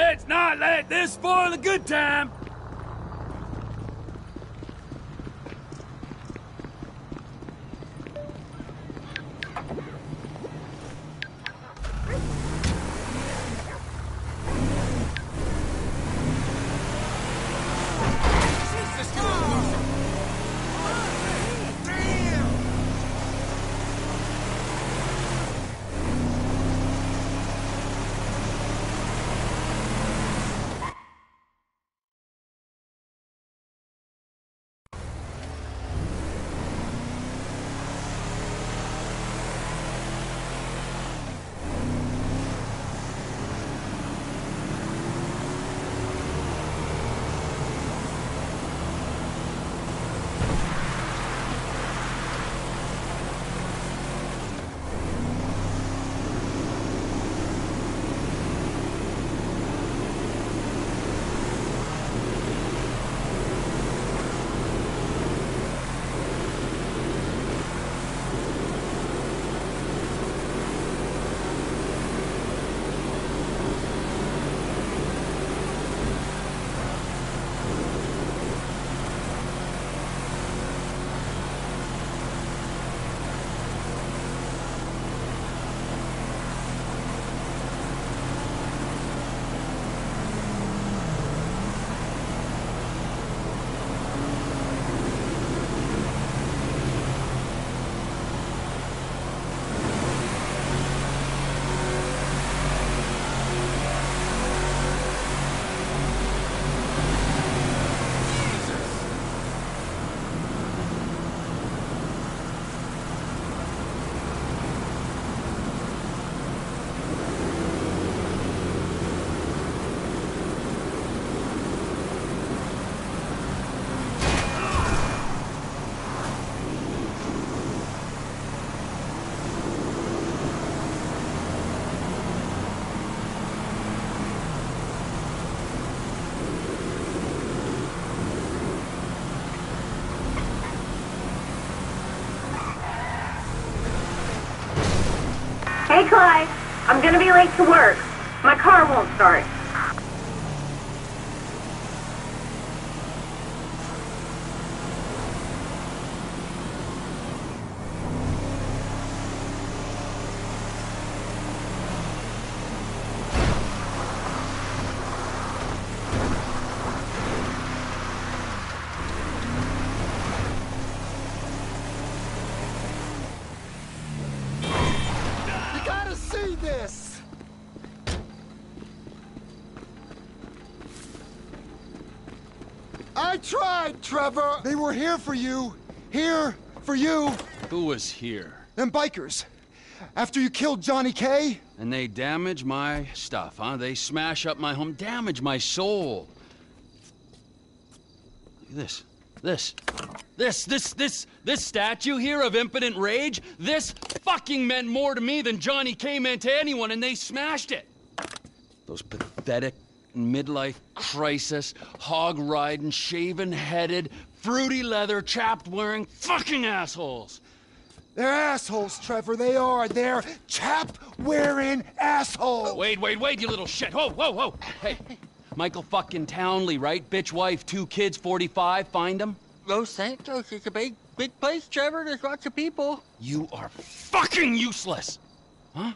Let's not let this spoil a good time. Gonna be late to work. My car won't start. You gotta see this! I tried, Trevor! They were here for you. Here for you. Who was here? Them bikers. After you killed Johnny K? And they damage my stuff, huh? They smash up my home, damage my soul. Look at this. This. This, this, this, this statue here of impotent rage, this fucking meant more to me than Johnny K meant to anyone, and they smashed it. Those pathetic midlife crisis, hog riding, shaven headed, fruity leather, chapped wearing fucking assholes. They're assholes, Trevor. They are. They're chap-wearing assholes. Wait, wait, wait, you little shit. Whoa, whoa, whoa. Hey, Michael fucking Townley, right? Bitch wife, two kids, 45. Find him. Los Santos is a big, big place, Trevor. There's lots of people. You are fucking useless. Huh?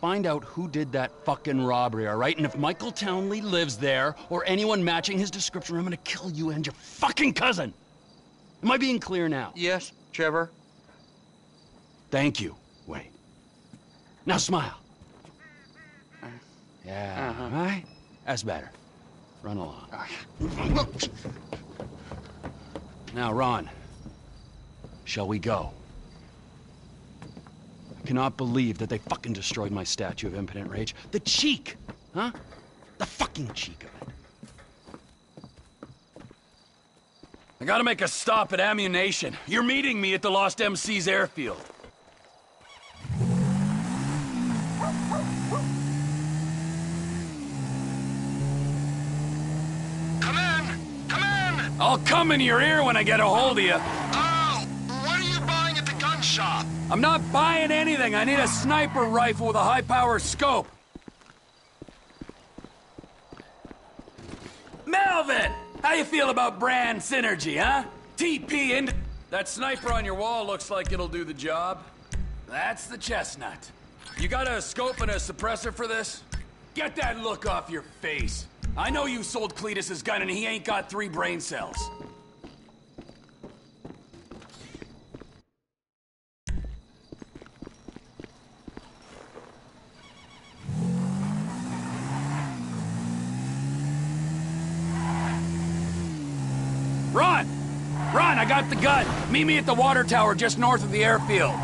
Find out who did that fucking robbery, all right? And if Michael Townley lives there, or anyone matching his description, I'm gonna kill you and your fucking cousin. Am I being clear now? Yes, Trevor. Thank you, Wade. Now smile. Yeah, Uh-huh. right? That's better. Run along. Now, Ron, shall we go? I cannot believe that they fucking destroyed my statue of impotent rage. The cheek! Huh? The fucking cheek of it. I gotta make a stop at Ammu-Nation. You're meeting me at the Lost MC's airfield. Come in! Come in! I'll come in your ear when I get a hold of you. Shop? I'm not buying anything. I need a sniper rifle with a high-power scope. Melvin! How you feel about brand synergy, huh? TP into... That sniper on your wall looks like it'll do the job. That's the chestnut. You got a scope and a suppressor for this? Get that look off your face. I know you sold Cletus his gun and he ain't got three brain cells. Run! Run, I got the gun. Meet me at the water tower just north of the airfield.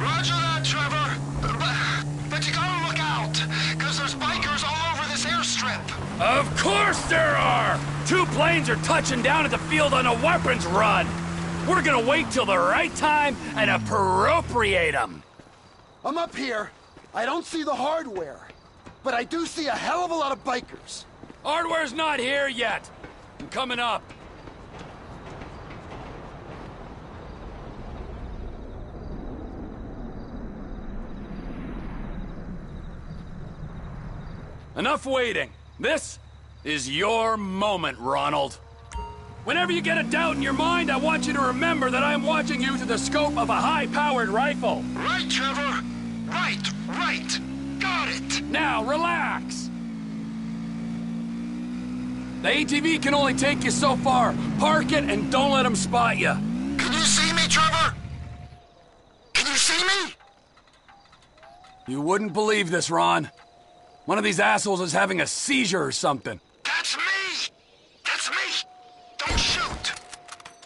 Roger that, Trevor. But, but you gotta look out, because there's bikers all over this airstrip. Of course there are! Two planes are touching down at the field on a weapons run. We're gonna wait till the right time and appropriate them. I'm up here. I don't see the hardware. But I do see a hell of a lot of bikers. Hardware's not here yet. I'm coming up. Enough waiting. This is your moment, Ronald. Whenever you get a doubt in your mind, I want you to remember that I'm watching you through the scope of a high-powered rifle. Right, Trevor. Right, right. Got it. Now, relax. The ATV can only take you so far. Park it and don't let them spot you. Can you see me, Trevor? Can you see me? You wouldn't believe this, Ron. One of these assholes is having a seizure or something. That's me. That's me. Don't shoot.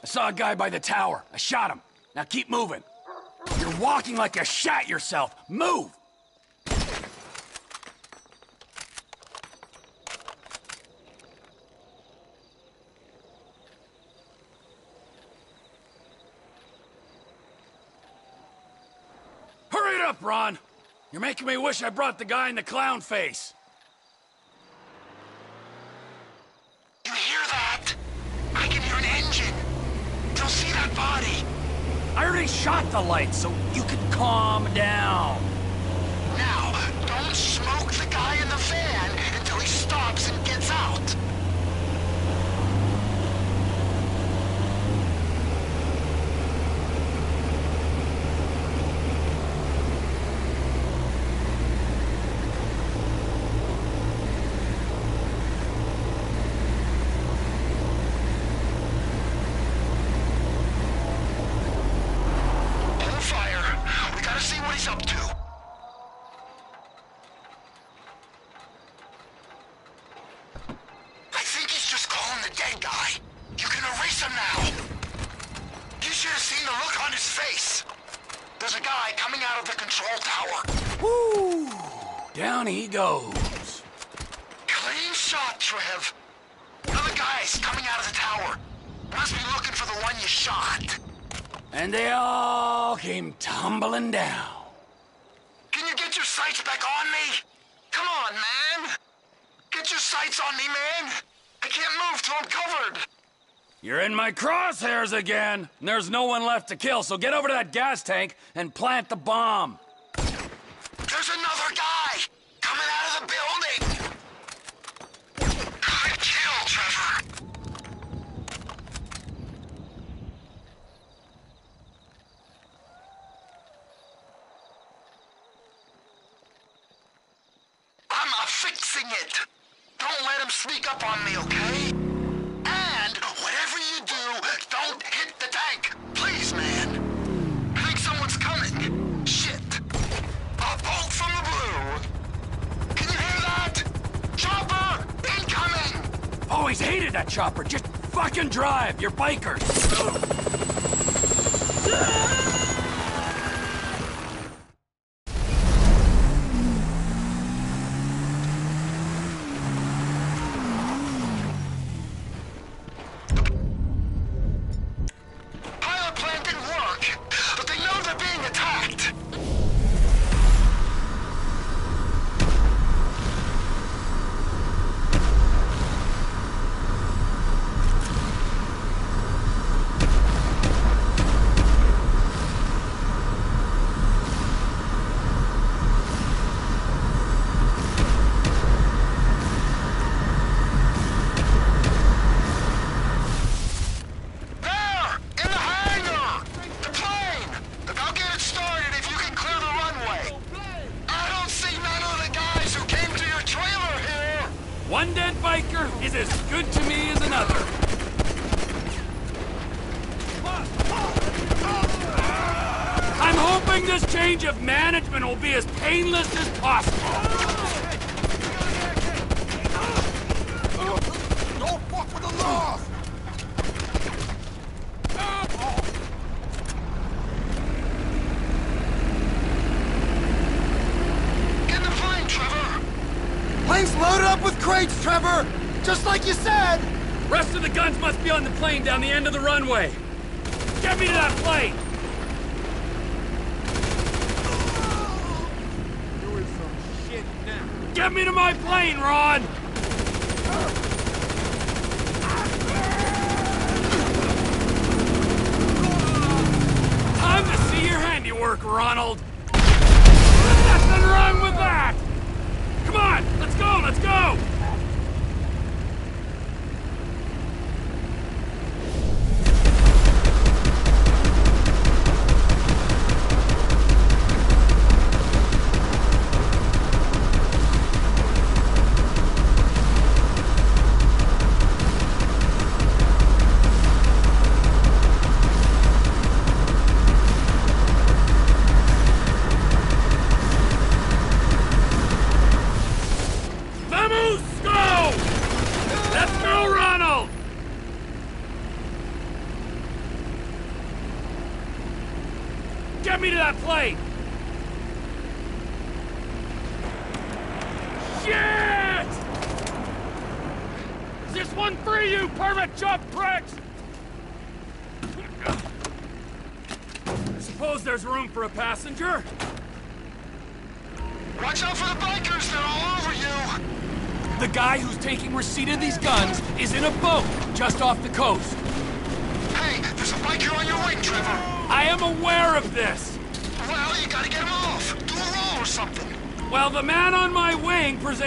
I saw a guy by the tower. I shot him. Now keep moving. You're walking like you shat yourself. Move! Hurry it up, Ron! You're making me wish I brought the guy in the clown face. You hear that? I can hear an engine. You'll see that body. I already shot the light, so you can calm down. Now, don't smoke the guy in the van until he stops and gets out. Hold fire. We gotta see what he's up to. I think he's just calling the dead guy. You can erase him now. You should have seen the look on his face. There's a guy coming out of the control tower. Woo! Down he goes. Clean shot, Trev. Another guy's coming out of the tower. Must be looking for the one you shot. And they all came tumbling down. Can you get your sights back on me? Come on, man. Get your sights on me, man. I can't move till I'm covered. You're in my crosshairs again. And there's no one left to kill, so get over to that gas tank and plant the bomb. There's another guy coming out of the building. Good kill, Trevor. I'm affixing it. Don't let him sneak up on me, okay? Always hated that chopper. Just fucking drive. You're bikers.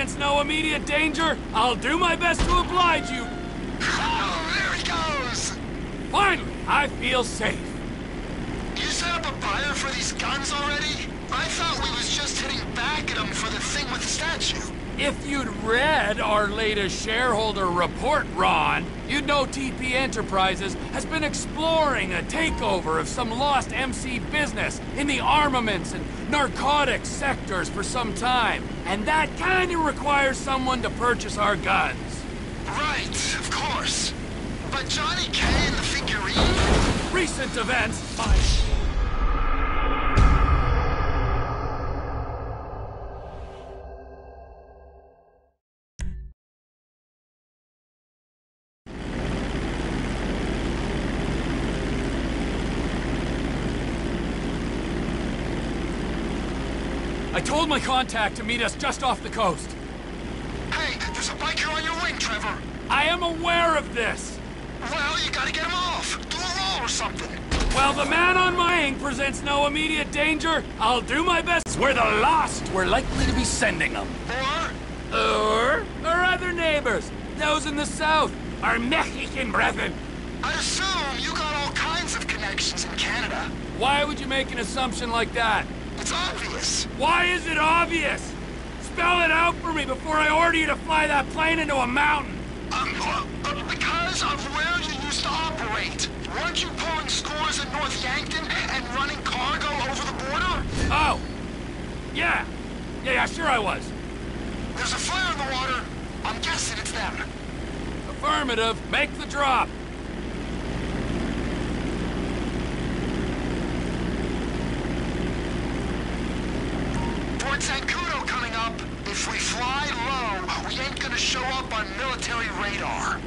Presents no immediate danger, I'll do my best to oblige you. Oh, there he goes! Finally, I feel safe. You set up a buyer for these guns already? I thought we was just hitting back at him for the thing with the statue. If you'd read our latest shareholder report, Ron, you'd know TP Enterprises has been exploring a takeover of some lost MC business in the armaments and narcotics sectors for some time. And that kinda requires someone to purchase our guns. Right, of course. But Johnny K and the figurine? Recent events, my my contact to meet us just off the coast. Hey, there's a biker on your wing, Trevor. I am aware of this. Well, you gotta get him off. Do a roll or something. While the man on my wing presents no immediate danger, I'll do my best. We're the last we're likely to be sending them. Or, Or our other neighbors, those in the south, our Mexican brethren. I assume you got all kinds of connections in Canada. Why would you make an assumption like that? It's obvious. Why is it obvious? Spell it out for me before I order you to fly that plane into a mountain. Um, uh, because of where you used to operate. Weren't you pulling scores in North Yankton and running cargo over the border? Oh, yeah. Yeah, yeah, sure I was. There's a flare in the water. I'm guessing it's them. Affirmative. Make the drop. Port Sancudo coming up. If we fly low, we ain't gonna show up on military radar.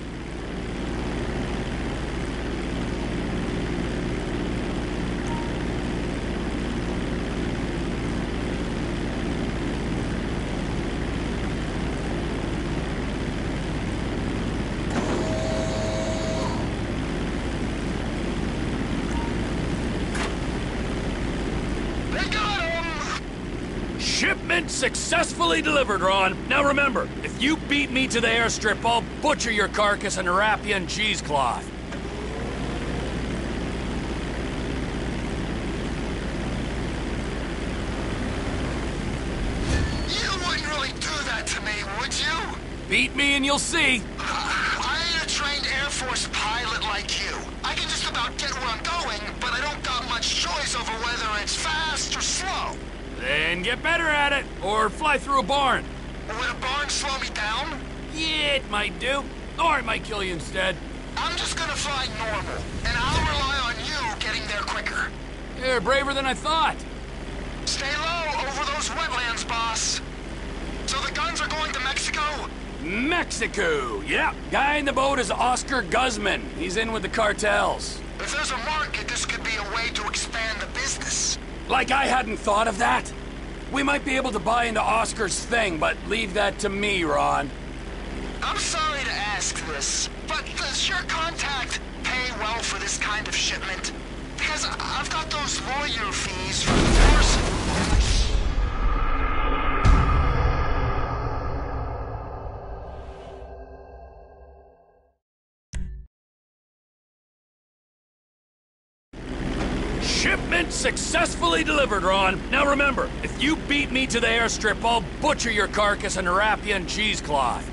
They got him! Shipment successfully delivered, Ron. Now remember, if you beat me to the airstrip, I'll butcher your carcass and wrap you in cheesecloth. You wouldn't really do that to me, would you? Beat me and you'll see. I ain't a trained Air Force pilot like you. I can just about get where I'm going, but I don't got much choice over whether it's fast or slow. Then get better at it, or fly through a barn. Would a barn slow me down? Yeah, it might do. Or it might kill you instead. I'm just gonna fly normal, and I'll rely on you getting there quicker. You're braver than I thought. Stay low over those wetlands, boss. So the guns are going to Mexico? Mexico, yeah. Guy in the boat is Oscar Guzman. He's in with the cartels. If there's a market, this could be a way to expand the business. Like I hadn't thought of that. We might be able to buy into Oscar's thing, but leave that to me, Ron. I'm sorry to ask this, but does your contact pay well for this kind of shipment? Because I've got those lawyer fees for divorce. Successfully delivered, Ron. Now remember, if you beat me to the airstrip, I'll butcher your carcass and wrap you in cheesecloth.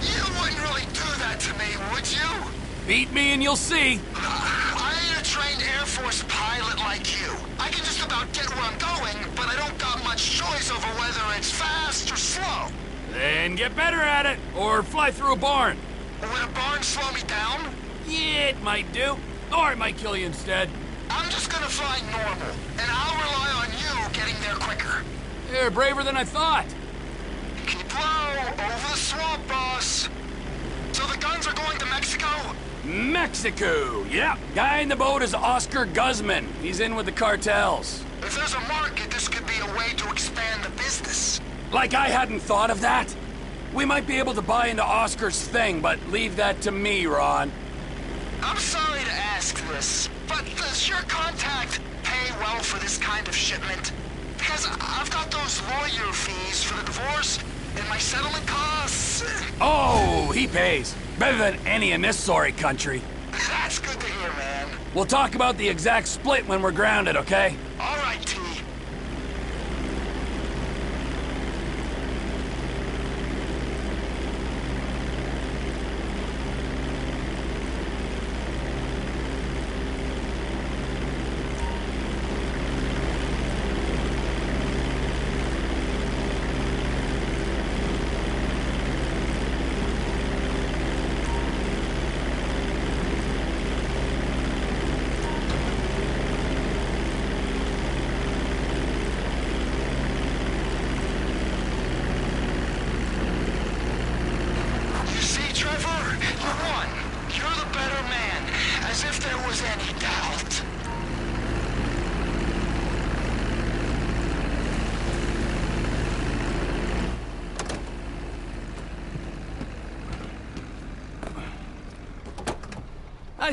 You wouldn't really do that to me, would you? Beat me and you'll see. Uh, I ain't a trained Air Force pilot like you. I can just about get where I'm going, but I don't got much choice over whether it's fast or slow. Then get better at it, or fly through a barn. Would a barn slow me down? Yeah, it might do. Or it might kill you instead. I'm just gonna fly normal, and I'll rely on you getting there quicker. You're braver than I thought. Keep low, over the swamp, boss. So the guns are going to Mexico? Mexico, yeah. Guy in the boat is Oscar Guzman. He's in with the cartels. If there's a market, this could be a way to expand the business. Like I hadn't thought of that. We might be able to buy into Oscar's thing, but leave that to me, Ron. I'm sorry to ask this, but does your contact pay well for this kind of shipment? Because I've got those lawyer fees for the divorce and my settlement costs. Oh, he pays. Better than any in this sorry country. That's good to hear, man. We'll talk about the exact split when we're grounded, okay? All right, T. You see, Trevor? You won. You're the better man. As if there was any doubt. I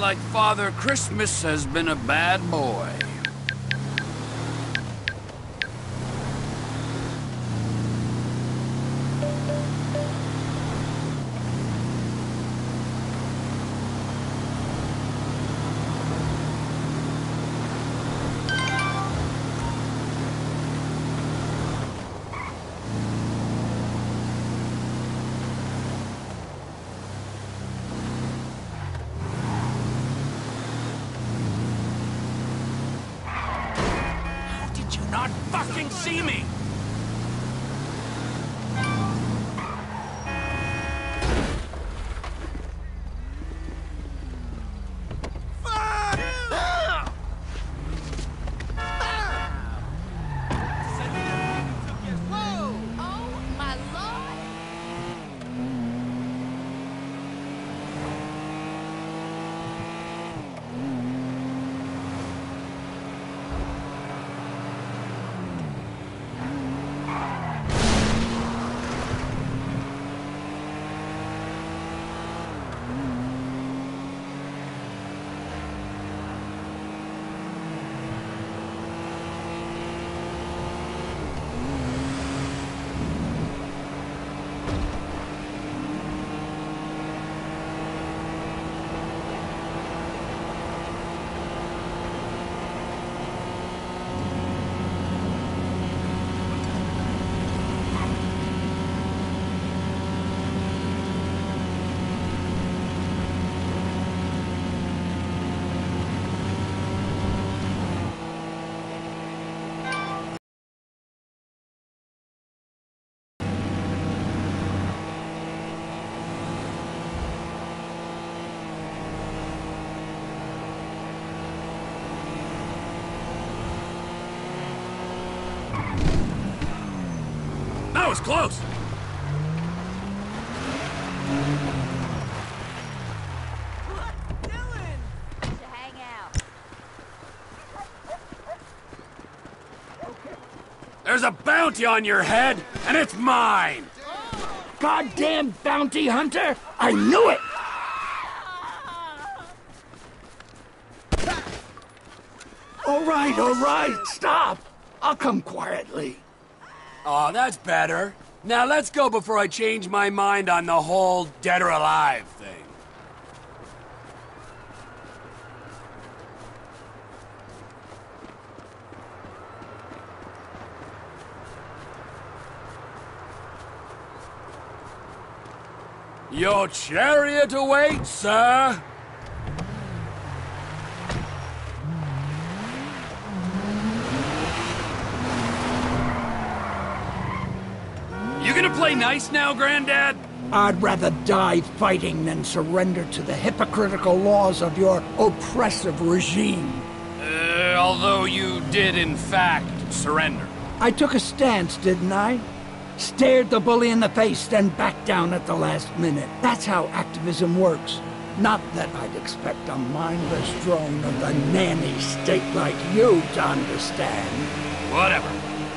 Like Father Christmas has been a bad boy. Was close. There's a bounty on your head, and it's mine. Goddamn bounty hunter! I knew it! All right, all right, stop. I'll come quietly. Oh, that's better. Now let's go before I change my mind on the whole dead or alive thing. Your chariot awaits, sir. You gonna play nice now, Granddad? I'd rather die fighting than surrender to the hypocritical laws of your oppressive regime. Uh, although you did, in fact, surrender. I took a stance, didn't I? Stared the bully in the face, then backed down at the last minute. That's how activism works. Not that I'd expect a mindless drone of the nanny state like you to understand. Whatever.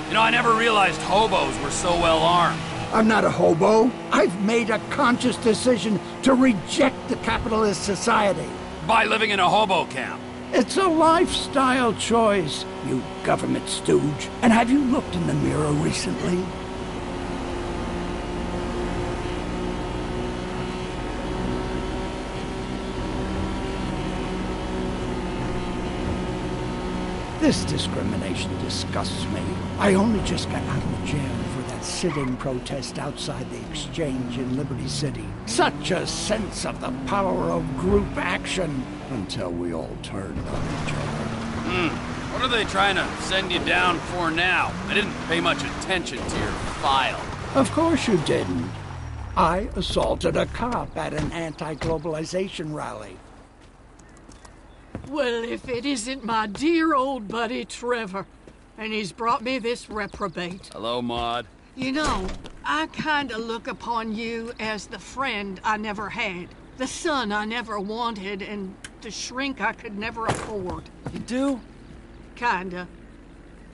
You know, I never realized hobos were so well armed. I'm not a hobo. I've made a conscious decision to reject the capitalist society. By living in a hobo camp. It's a lifestyle choice, you government stooge. And have you looked in the mirror recently? This discrimination disgusts me. I only just got out of jail for that sit-in protest outside the exchange in Liberty City. Such a sense of the power of group action until we all turned on each other. Hmm. What are they trying to send you down for now? I didn't pay much attention to your file. Of course you didn't. I assaulted a cop at an anti-globalization rally. Well, if it isn't my dear old buddy Trevor, and he's brought me this reprobate. Hello, Maud. You know, I kinda look upon you as the friend I never had, the son I never wanted, and the shrink I could never afford. You do? Kinda.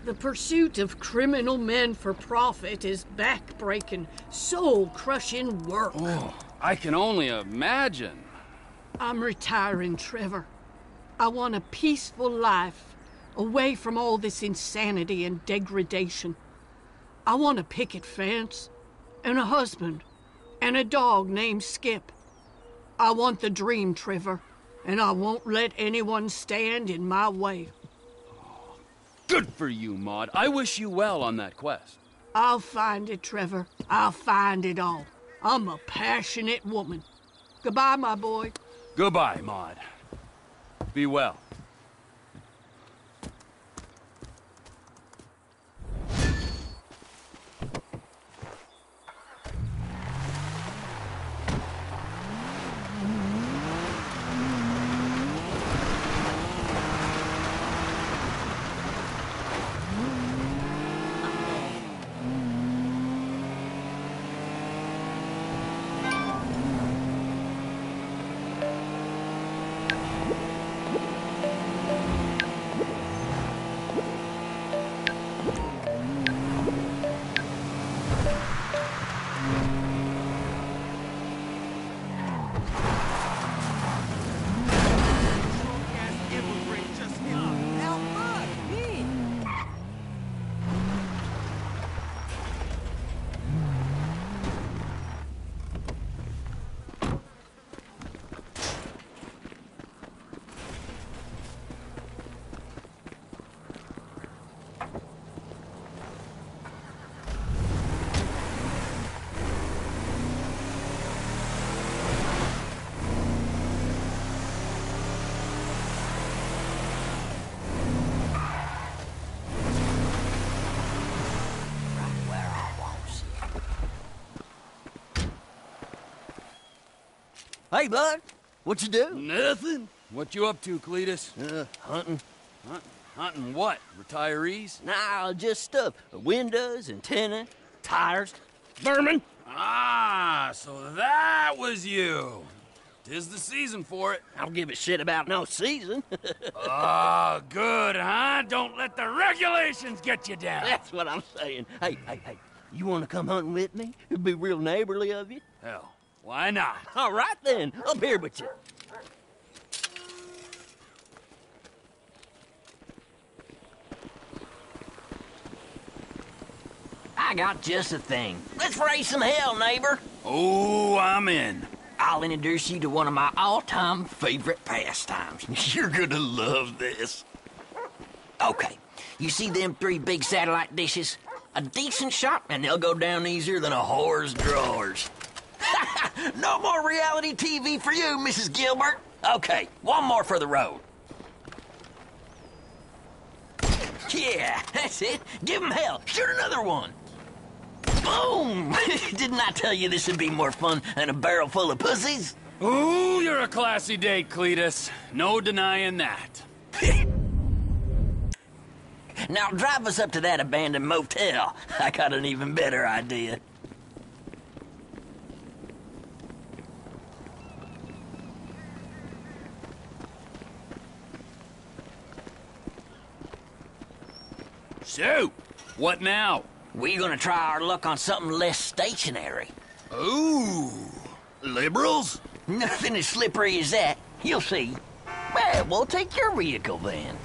The pursuit of criminal men for profit is back-breaking, soul-crushing work. Oh, I can only imagine. I'm retiring, Trevor. I want a peaceful life, away from all this insanity and degradation. I want a picket fence, and a husband, and a dog named Skip. I want the dream, Trevor, and I won't let anyone stand in my way. Good for you, Maud. I wish you well on that quest. I'll find it, Trevor. I'll find it all. I'm a passionate woman. Goodbye, my boy. Goodbye, Maud. Be well. Hey, bud. What you do? Nothing. What you up to, Cletus? Uh, hunting. Hunt, hunting what? Retirees? Nah, just stuff. Windows, antenna, tires, vermin. Ah, so that was you. Tis the season for it. I don't give a shit about no season. Oh, good, huh? Don't let the regulations get you down. That's what I'm saying. Hey, hey, hey. You want to come hunting with me? It'd be real neighborly of you. Hell, why not? All right then. Up here with you. I got just a thing. Let's raise some hell, neighbor. Oh, I'm in. I'll introduce you to one of my all-time favorite pastimes. You're gonna love this. Okay, you see them three big satellite dishes? A decent shot, and they'll go down easier than a whore's drawers. no more reality TV for you, Mrs. Gilbert. Okay, one more for the road. Yeah, that's it. Give 'em hell. Shoot another one. Boom! Didn't I tell you this would be more fun than a barrel full of pussies? Ooh, you're a classy date, Cletus. No denying that. Now drive us up to that abandoned motel. I got an even better idea. So, what now? We gonna try our luck on something less stationary. Ooh, liberals? Nothing as slippery as that. You'll see. Well, we'll take your vehicle then.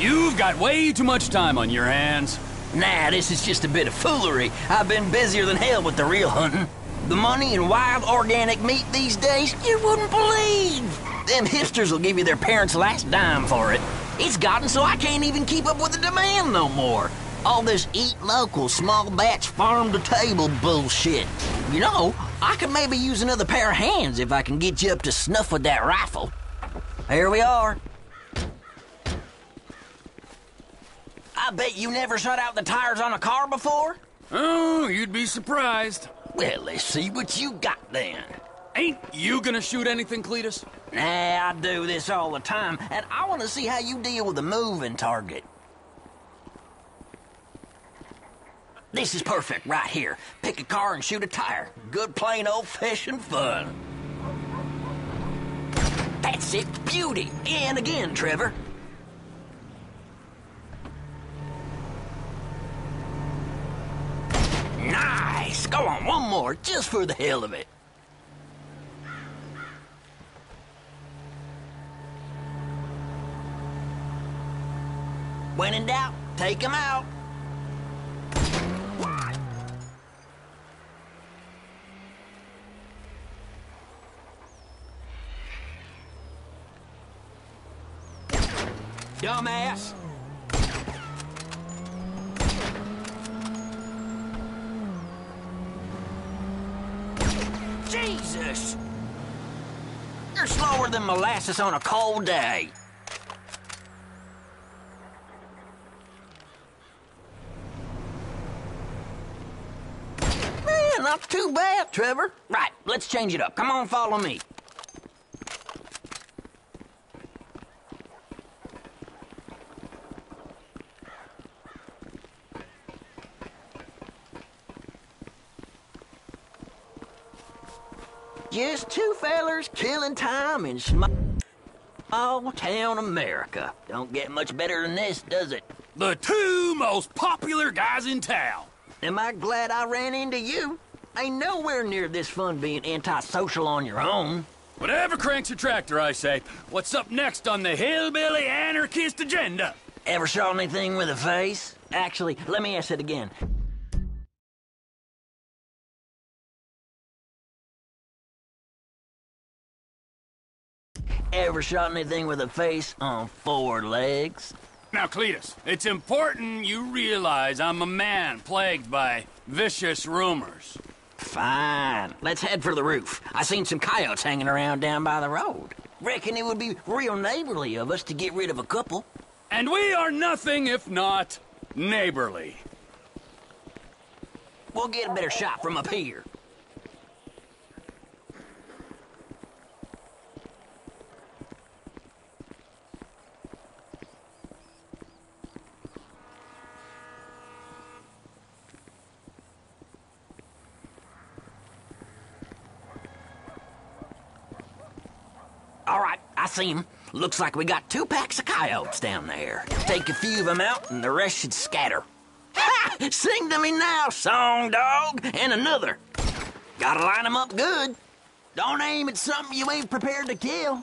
You've got way too much time on your hands. Nah, this is just a bit of foolery. I've been busier than hell with the real hunting. The money in wild organic meat these days, you wouldn't believe. Them hipsters will give you their parents' last dime for it. It's gotten so I can't even keep up with the demand no more. All this eat local, small batch, farm to table bullshit. You know, I could maybe use another pair of hands if I can get you up to snuff with that rifle. Here we are. I bet you never shut out the tires on a car before? Oh, you'd be surprised. Well, let's see what you got then. Ain't you gonna shoot anything, Cletus? Nah, I do this all the time, and I want to see how you deal with a moving target. This is perfect right here. Pick a car and shoot a tire. Good plain old-fashioned fun. That's it, beauty. And again, Trevor. Nice! Go on, one more, just for the hell of it. When in doubt, take him out. Dumbass! Jesus! You're slower than molasses on a cold day. Man, not too bad, Trevor. Right, let's change it up. Come on, follow me. Just two fellers killing time in small town America. Don't get much better than this, does it? The two most popular guys in town. Am I glad I ran into you? Ain't nowhere near this fun being antisocial on your own. Whatever cranks your tractor, I say. What's up next on the hillbilly anarchist agenda? Ever saw anything with a face? Actually, let me ask it again. Ever shot anything with a face on four legs? Now, Cletus, it's important you realize I'm a man plagued by vicious rumors. Fine. Let's head for the roof. I seen some coyotes hanging around down by the road. Reckon it would be real neighborly of us to get rid of a couple. And we are nothing if not neighborly. We'll get a better shot from up here. All right, I see him. Looks like we got two packs of coyotes down there. Take a few of them out, and the rest should scatter. Ha! Sing to me now, song dog, and another. Gotta line them up good. Don't aim at something you ain't prepared to kill.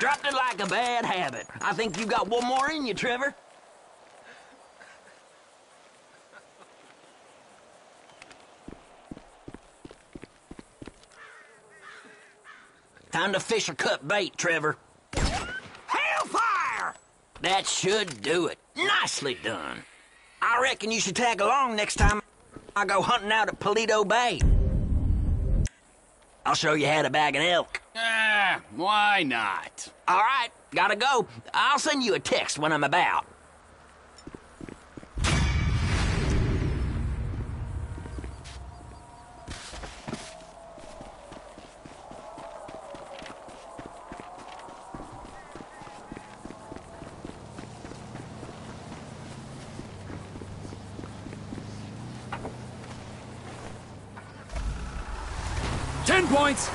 Dropped it like a bad habit. I think you got one more in you, Trevor. Time to fish or cut bait, Trevor. Hellfire! That should do it. Nicely done. I reckon you should tag along next time I go hunting out at Paleto Bay. I'll show you how to bag an elk. Ah, why not? All right, gotta go. I'll send you a text when I'm about. Ten points!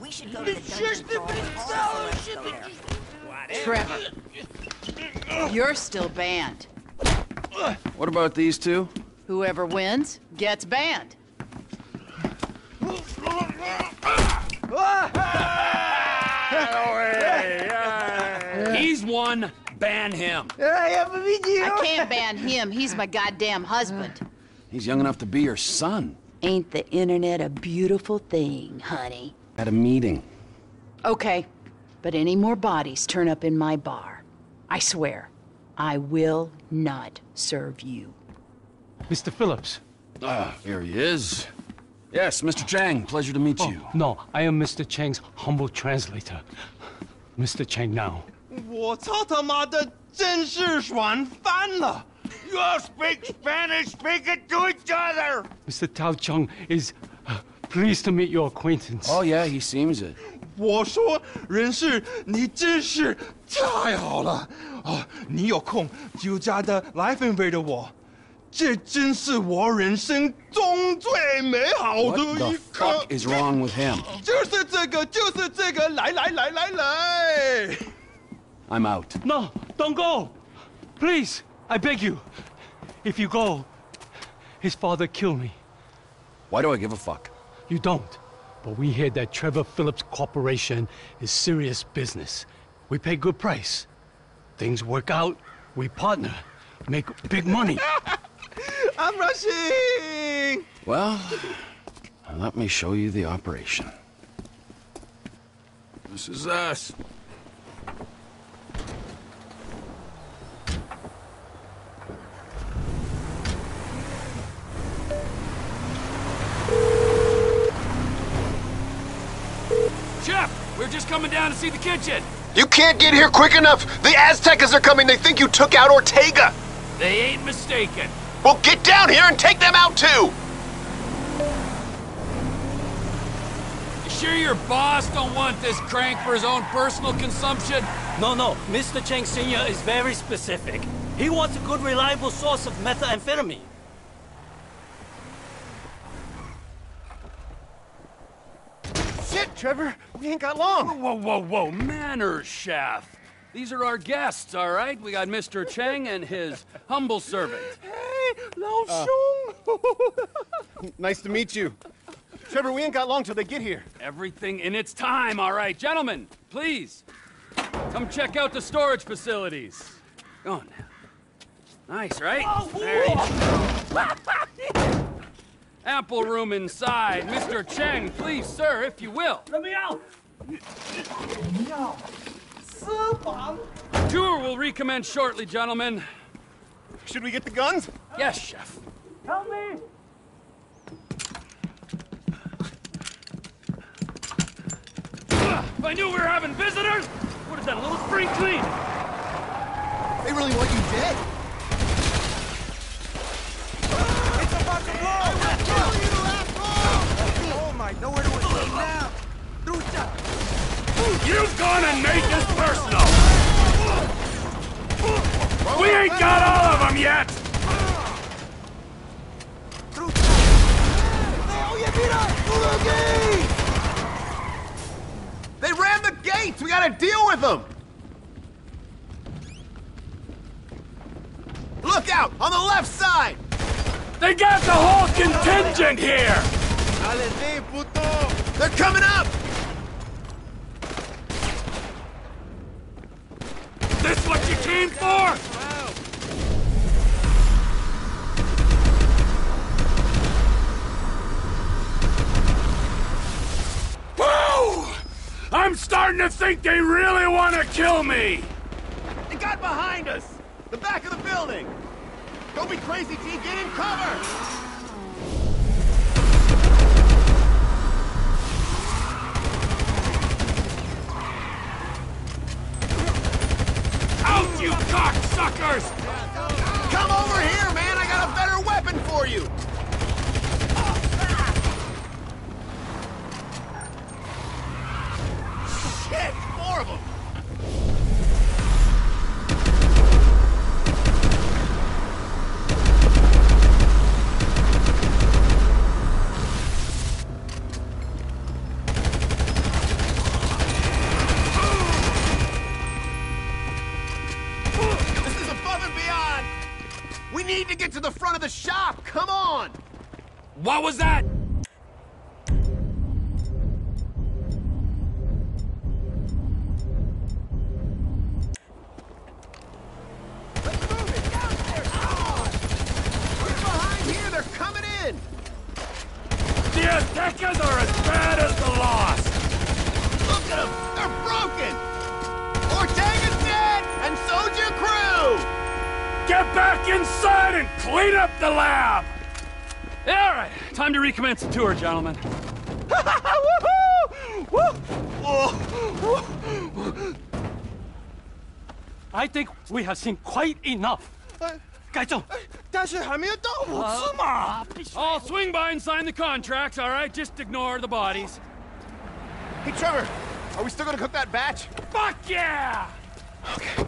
We should go to the dungeon crawl and all the rest go there. Trevor, you're still banned. What about these two? Whoever wins gets banned. He's one, ban him. I can't ban him. He's my goddamn husband. He's young enough to be your son. Ain't the internet a beautiful thing, honey? At a meeting. Okay, but any more bodies turn up in my bar, I swear, I will not serve you. Mr. Phillips. Ah, here he is. Yes, Mr. Cheng, pleasure to meet oh, you. No, I am Mr. Cheng's humble translator. Mr. Cheng now. 我操他妈的真是爽翻了！You You speak Spanish, speak it to each other. Mr. Tao Cheng is uh, pleased to meet your acquaintance. Oh, yeah, he seems it. 我说，人事，你真是太好了哦！你有空就加的来分配的我，这真是我人生中最美好的 What the 一刻。fuck is wrong with him? 就是这个，就是这个，来来来来来！I'm out. No, don't go! Please, I beg you. If you go, his father kill me. Why do I give a fuck? You don't. But we hear that Trevor Phillips Corporation is serious business. We pay good price. Things work out, we partner, make big money. I'm rushing. Well, let me show you the operation. This is us. Chef, we're just coming down to see the kitchen. You can't get here quick enough! The Aztecas are coming! They think you took out Ortega! They ain't mistaken. Well, get down here and take them out too! You sure your boss don't want this crank for his own personal consumption? No, no. Mr. Cheng Sr. is very specific. He wants a good, reliable source of methamphetamine. Shit, Trevor, we ain't got long. Whoa, whoa, whoa, manners, chef. These are our guests, all right? We got Mr. Cheng and his humble servant. Hey, Lao uh, Shung. nice to meet you. Trevor, we ain't got long till they get here. Everything in its time, all right. Gentlemen, please, come check out the storage facilities. Go on now. Nice, right? There you. Ample room inside. Mr. Cheng, please, sir, if you will. Let me out! Tour will recommence shortly, gentlemen. Should we get the guns? Yes, chef. Help me! If I knew we were having visitors, would have done a little spring clean. They really want you dead. It's you, asshole! To escape! You've gone and made this personal. We ain't got all of them yet. They ran the gates! We gotta deal with them! Look out! On the left side! They got the whole contingent here. They're coming up! This what you came for? I'm starting to think they really want to kill me. They got behind us! The back of the building! Don't be crazy, T. Get in cover! Out, you cocksuckers! Come over here, man! I got a better weapon for you! Shit! Four of them! tour, gentlemen. I think we have seen quite enough. 该中，但是还没有到五次嘛。 I'll swing by and sign the contracts, all right? Just ignore the bodies. Hey, Trevor, are we still gonna cook that batch? Fuck yeah! God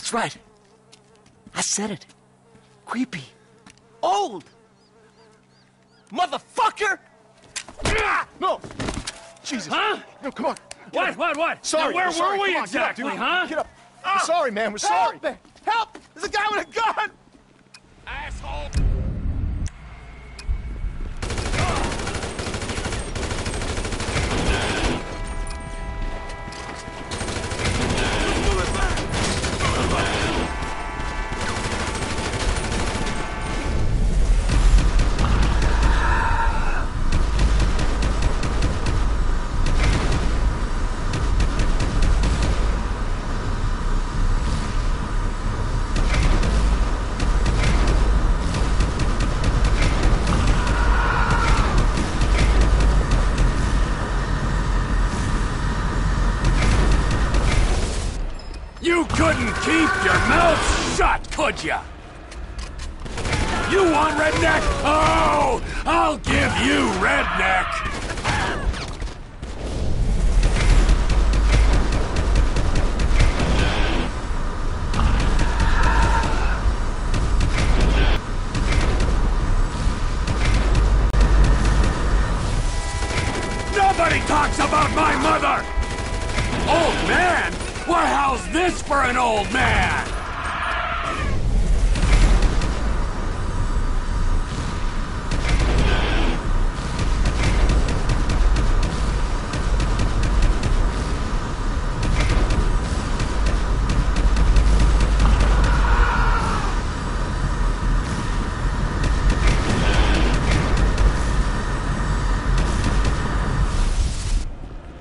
That's right. I said it. Creepy. Old. Motherfucker! No! Jesus. Huh? No, come on. Get What, up. what, what? Sorry. Now, where sorry. were we Come on, get up, exactly, huh? Get up. We're sorry, man. We're sorry. Help! Help! There's a guy with a gun! Asshole! Couldn't keep your mouth shut, could ya? You want redneck? Oh, I'll give you redneck. Nobody talks about my mother! Old man? Well, how's this for an old man?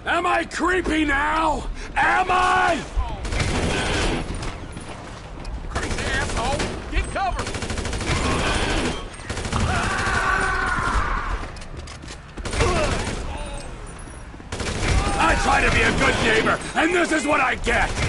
Am I creepy now? Am I? Crazy asshole! Get cover! I try to be a good neighbor, and this is what I get!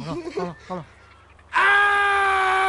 好了好了好了。啊！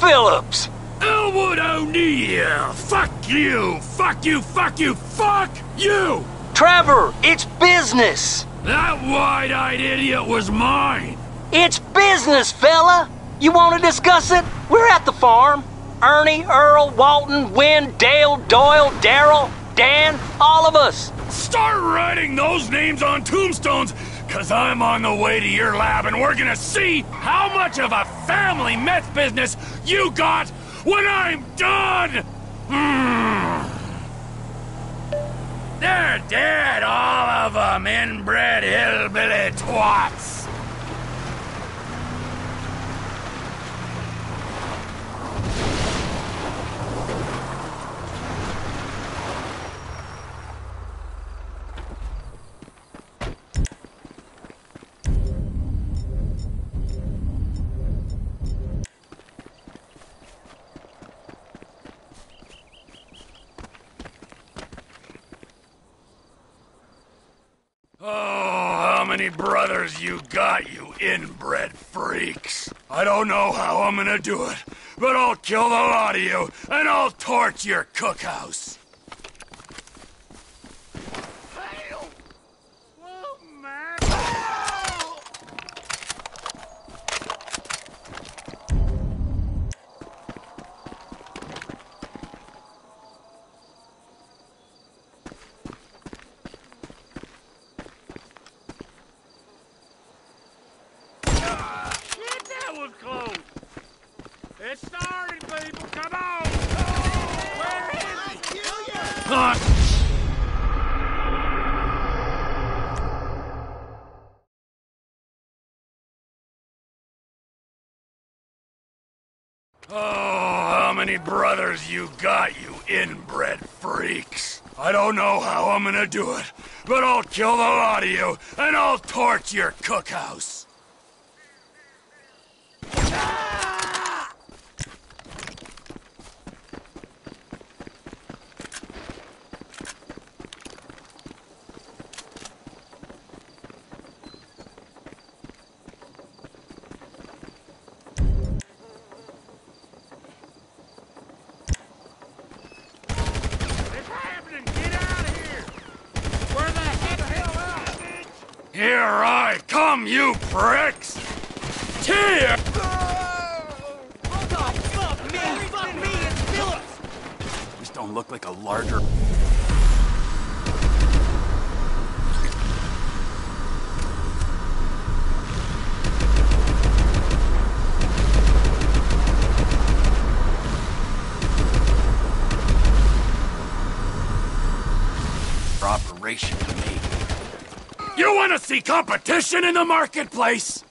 Phillips! Elwood O'Neil! Fuck you! Fuck you! Fuck you! Fuck you! Trevor, it's business! That wide-eyed idiot was mine! It's business, fella! You want to discuss it? We're at the farm. Ernie, Earl, Walton, Wynn, Dale, Doyle, Daryl, Dan, all of us. Start writing those names on tombstones, cause I'm on the way to your lab and we're gonna see how much of a family meth business you got when I'm done! Hmm. They're dead, all of them, inbred hillbilly twats! Oh, how many brothers you got, you inbred freaks? I don't know how I'm gonna do it, but I'll kill the lot of you, and I'll torch your cookhouse. Shit, that was close. It started, people. Come on. Where is he? Ah, Oh, how many brothers you got, you inbred freaks? I don't know how I'm gonna do it, but I'll kill the lot of you, and I'll torch your cookhouse. All come, you pricks! Tear! Oh, fuck me! Fuck me! It's Phillips! Just don't look like a larger. You want to see competition in the marketplace?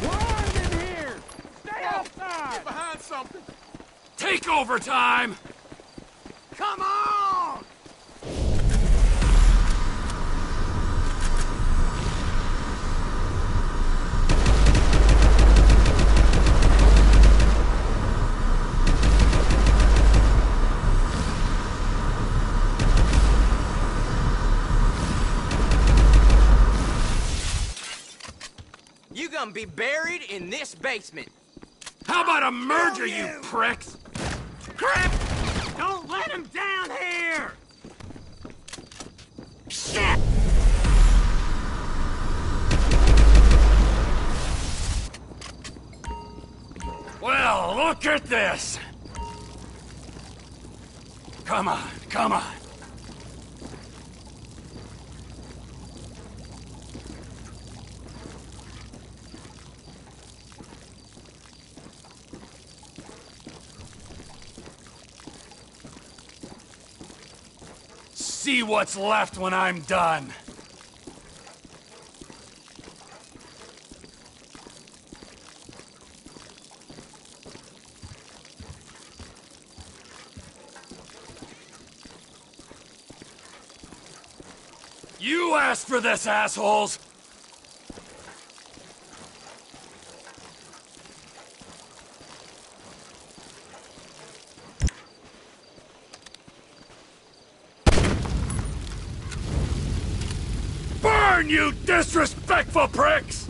Run in here! Stay outside! Get behind something! Take over You be buried in this basement. How about a merger, you oh, pricks? Crap! Don't let him down here! Shit! Well, look at this! Come on. See what's left when I'm done. You asked for this, assholes! Burn, you disrespectful pricks!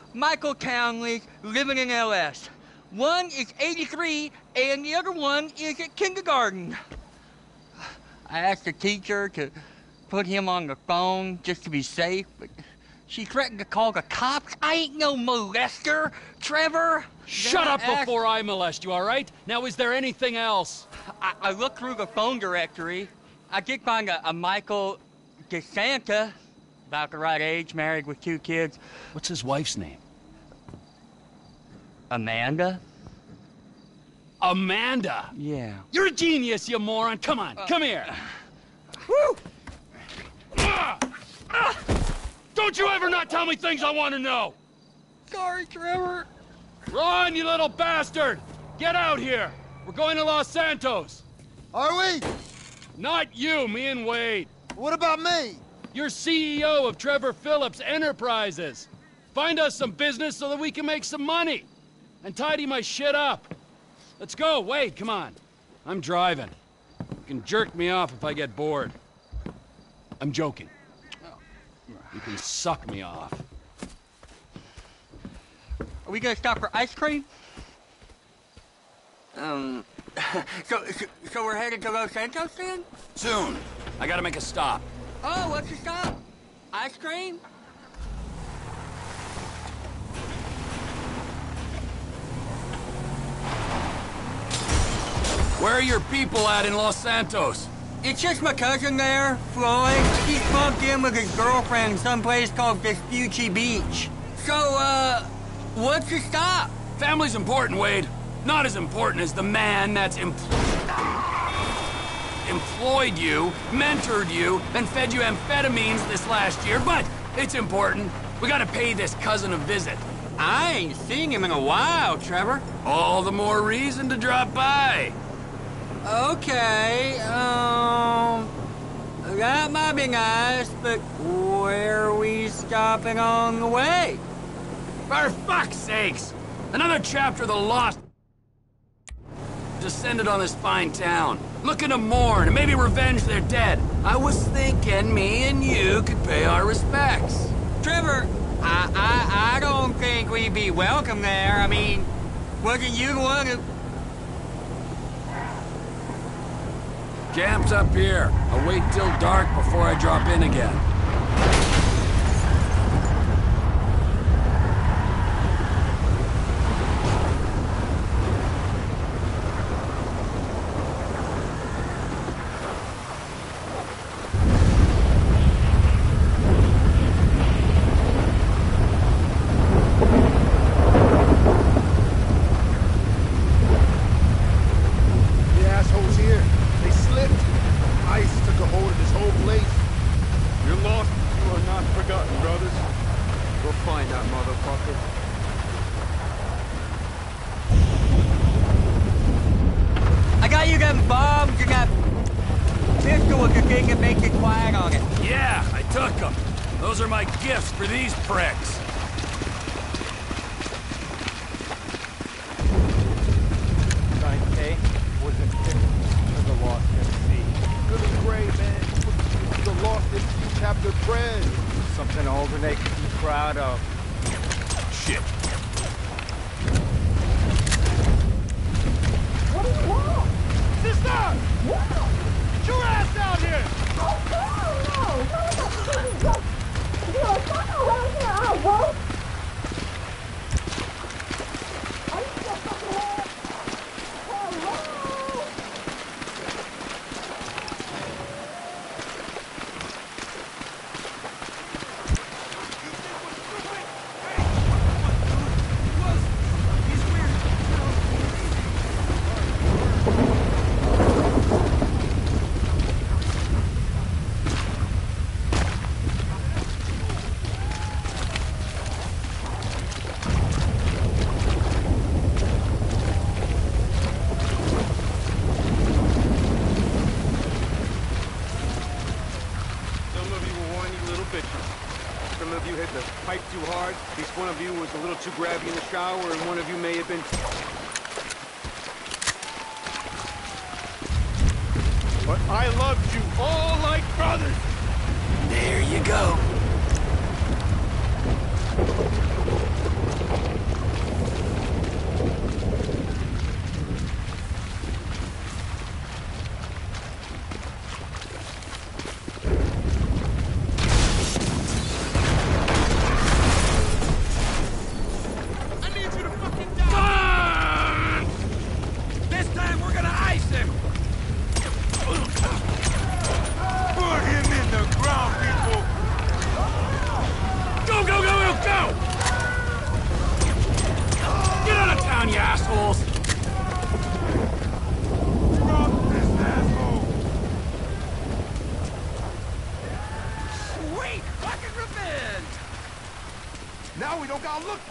Michael Townleys living in LS. One is 83, and the other one is at kindergarten. I asked the teacher to put him on the phone just to be safe, but She threatened to call the cops. I ain't no molester, Trevor. Shut up asked- before I molest you, all right? Now, is there anything else? I, I looked through the phone directory. I did find a, a Michael DeSanta, about the right age, married with two kids. What's his wife's name? Amanda? Amanda. Yeah. You're a genius, you moron. Come on, Uh, come here. Woo! Ah! Ah! Don't you ever not tell me things I want to know. Sorry, Trevor. Run, you little bastard! Get out here. We're going to Los Santos. Are we? Not you, me and Wade. What about me? You're CEO of Trevor Phillips Enterprises. Find us some business so that we can make some money. And tidy my shit up. Let's go, Wade, come on. I'm driving. You can jerk me off if I get bored. I'm joking. You can suck me off. Are we gonna stop for ice cream? Um, so, so, so we're headed to Los Santos then? Soon. I gotta make a stop. Oh, what's the stop? Ice cream? Where are your people at in Los Santos? It's just my cousin there, Floyd. He's plugged in with his girlfriend someplace called Vespucci Beach. So, uh, what's your stop? Family's important, Wade. Not as important as the man that's empl- employed you, mentored you, and fed you amphetamines this last year, but it's important. We gotta pay this cousin a visit. I ain't seen him in a while, Trevor. All the more reason to drop by. Okay, um... That might be nice, but where are we stopping on the way? For fuck's sakes! Another chapter of the lost descended on this fine town. Looking to mourn and maybe revenge their dead. I was thinking me and you could pay our respects. Trevor, I, I, I don't think we'd be welcome there. I mean, wasn't you the one who... Camp's up here. I'll wait till dark before I drop in again. You little too grabby in the shower, and one of you may have been... But I loved you all like brothers! There you go.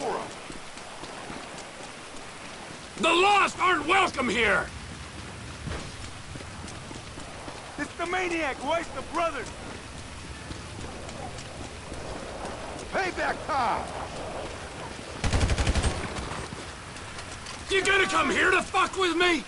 for them. The lost aren't here! It's the maniac iced the brothers. Payback time! You gonna come here to fuck with me?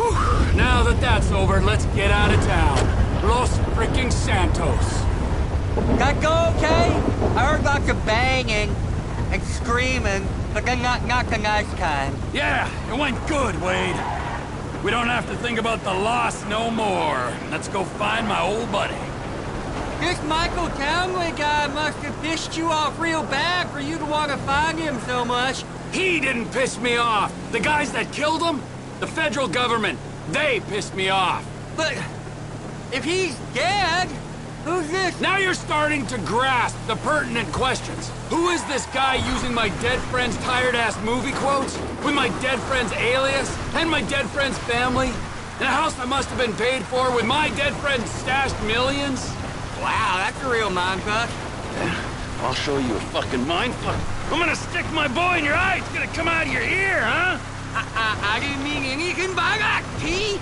Whew. Now that that's over, let's get out of town. Los freaking Santos. That go okay? I heard lots of banging and then not, not nice kind. Yeah, it went good, Wade. We don't have to think about the Lost no more. Let's go find my old buddy. This Michael Townley guy must have pissed you off real bad for you to want to find him so much. He didn't piss me off. The guys that killed him, the federal government, they pissed me off. But if he's dead, who's this? Now you're starting to grasp the pertinent questions. Who is this guy using my dead friend's tired-ass movie quotes? With my dead friend's alias? And my dead friend's family? In a house that must have been paid for with my dead friend's stashed millions? Wow, that's a real mindfuck. Yeah, I'll show you a fucking mindfuck. I'm gonna stick my boy in your eye. It's gonna come out of your ear, huh? I, I, I didn't mean anything by that, T.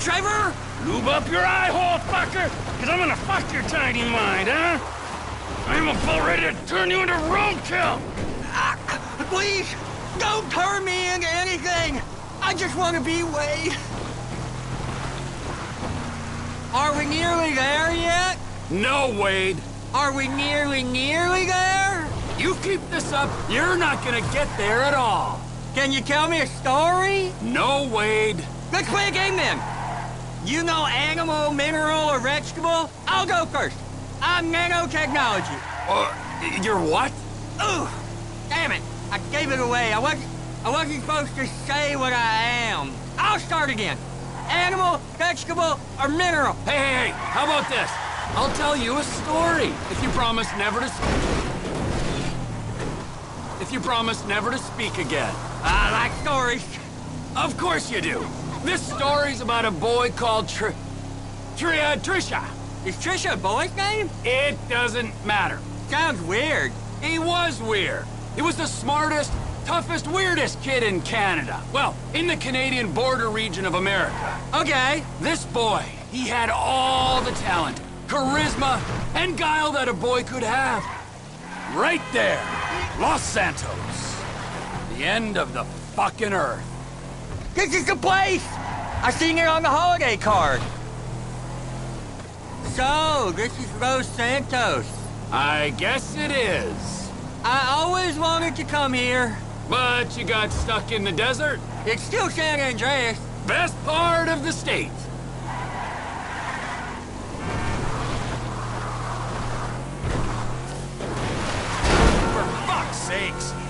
Trevor? Lube up your eye hole, fucker, because I'm gonna fuck your tiny mind, huh? I'm about ready to turn you into roadkill. Uh, please, don't turn me into anything. I just want to be Wade. Are we nearly there yet? No, Wade. Are we nearly, nearly there? You keep this up, you're not gonna get there at all. Can you tell me a story? No, Wade. Let's play a game then. You know animal, mineral, or vegetable? I'll go first. I'm nanotechnology. Uh, you're what? Ooh, damn it. I gave it away. I wasn't, I wasn't supposed to say what I am. I'll start again. Animal, vegetable, or mineral? Hey, hey, hey, how about this? I'll tell you a story if you promise never to If you promise never to speak again. I like stories. Of course you do. This story's about a boy called Tr... Tri uh, Trisha. Is Trisha a boy's name? It doesn't matter. Sounds weird. He was weird. He was the smartest, toughest, weirdest kid in Canada. Well, in the Canadian border region of America. Okay. This boy, he had all the talent, charisma, and guile that a boy could have. Right there, Los Santos. The end of the fucking earth. This is the place! I seen it on the holiday card. So, this is Los Santos. I guess it is. I always wanted to come here. But you got stuck in the desert? It's still San Andreas. Best part of the state. For fuck's sakes.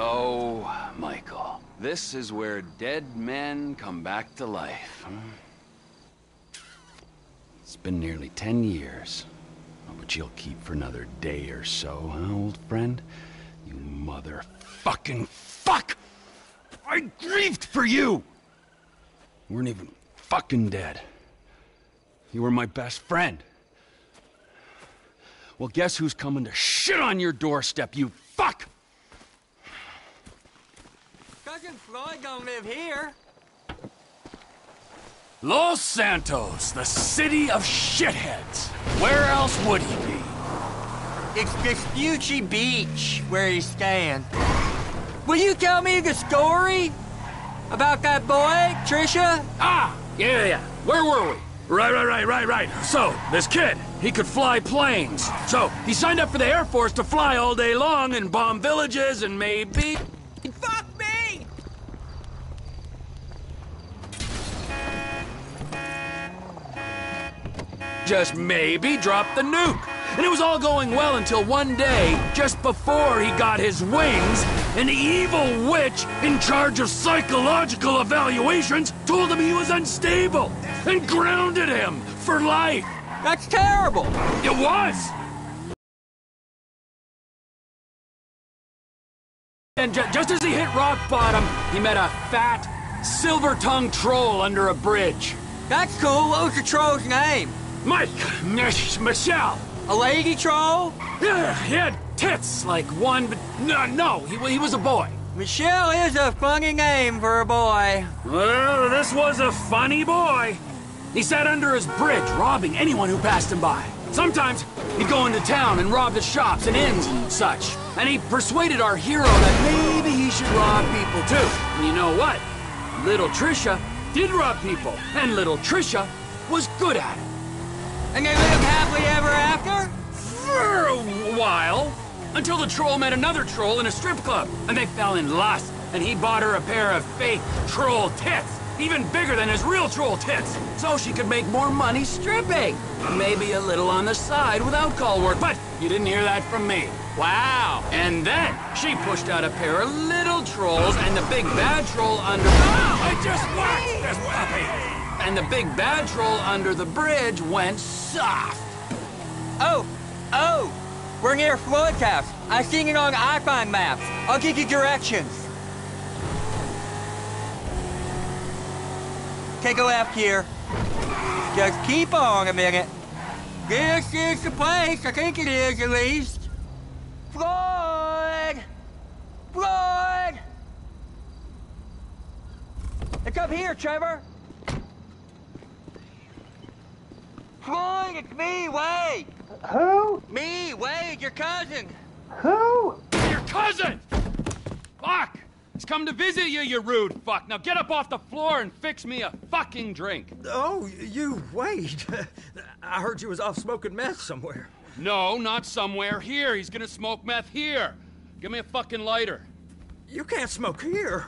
So, Michael, this is where dead men come back to life. huh? It's been nearly ten years. Oh, but you'll keep for another day or so, huh, old friend? You motherfucking fuck! I grieved for you! You weren't even fucking dead. You were my best friend. Well, guess who's coming to shit on your doorstep, you fuck! Floyd don't live here. Los Santos, the city of shitheads. Where else would he be? It's Vespucci Beach where he's staying. Will you tell me the story? About that boy, Trisha? Ah, yeah, yeah. Where were we? Right, right, right, right, right. So, this kid, he could fly planes. So, he signed up for the Air Force to fly all day long and bomb villages and maybe... Fuck me! Just maybe drop the nuke. And it was all going well until one day, just before he got his wings, An evil witch in charge of psychological evaluations told him he was unstable and grounded him for life. That's terrible. It was. And ju- just as he hit rock bottom, he met a fat, silver-tongued troll under a bridge. That's cool. What was the troll's name? Mike! Michelle! A lady troll? Yeah, he had tits like one, but no, no, he, he was a boy. Michelle is a funny name for a boy. Well, this was a funny boy. He sat under his bridge, robbing anyone who passed him by. Sometimes he'd go into town and rob the shops and inns and such. And he persuaded our hero that maybe he should rob people too. And you know what? Little Trisha did rob people, and little Trisha was good at it. And they lived happily ever after? For a while. Until the troll met another troll in a strip club, and they fell in lust, and he bought her a pair of fake troll tits, even bigger than his real troll tits, so she could make more money stripping. Maybe a little on the side without call work, but you didn't hear that from me. Wow. And then she pushed out a pair of little trolls, and the big bad troll under... Oh, I just whacked this puppy! And the big bad troll under the bridge went soft. Oh, oh, we're near Floyd's house. I seen it on iPhone maps. I'll give you directions. Take a left here. Just keep on a minute. This is the place. I think it is, at least. Floyd! Floyd! It's up here, Trevor. Floyd, it's me, Wade. Who? Me, Wade, your cousin. Who? Your cousin! Fuck! He's come to visit you, you rude fuck. Now get up off the floor and fix me a fucking drink. Oh, you, Wade. I heard you was off smoking meth somewhere. No, not somewhere here. He's gonna smoke meth here. Give me a fucking lighter. You can't smoke here.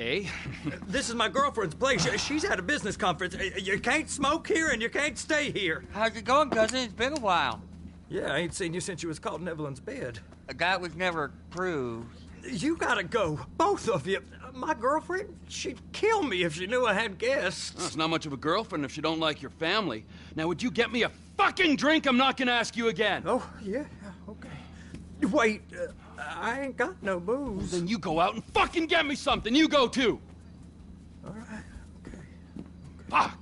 Okay. This is my girlfriend's place. She's at a business conference. You can't smoke here and you can't stay here. How's it going, cousin? It's been a while. Yeah, I ain't seen you since you was caught in Evelyn's bed. A That was never proved. You gotta go, both of you. My girlfriend, she'd kill me if she knew I had guests. Well, it's not much of a girlfriend if she don't like your family. Now, would you get me a fucking drink? I'm not gonna ask you again. Oh, yeah, okay. Wait, uh, I ain't got no booze. Then you go out and fucking get me something. You go too. All right, okay. Fuck.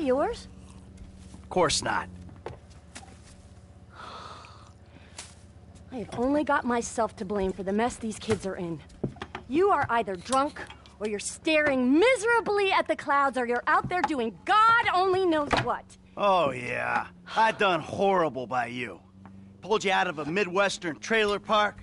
That yours? Of course not. I have only got myself to blame for the mess these kids are in. You are either drunk, or you're staring miserably at the clouds, or you're out there doing God only knows what. Oh, yeah. I done horrible by you. Pulled you out of a Midwestern trailer park.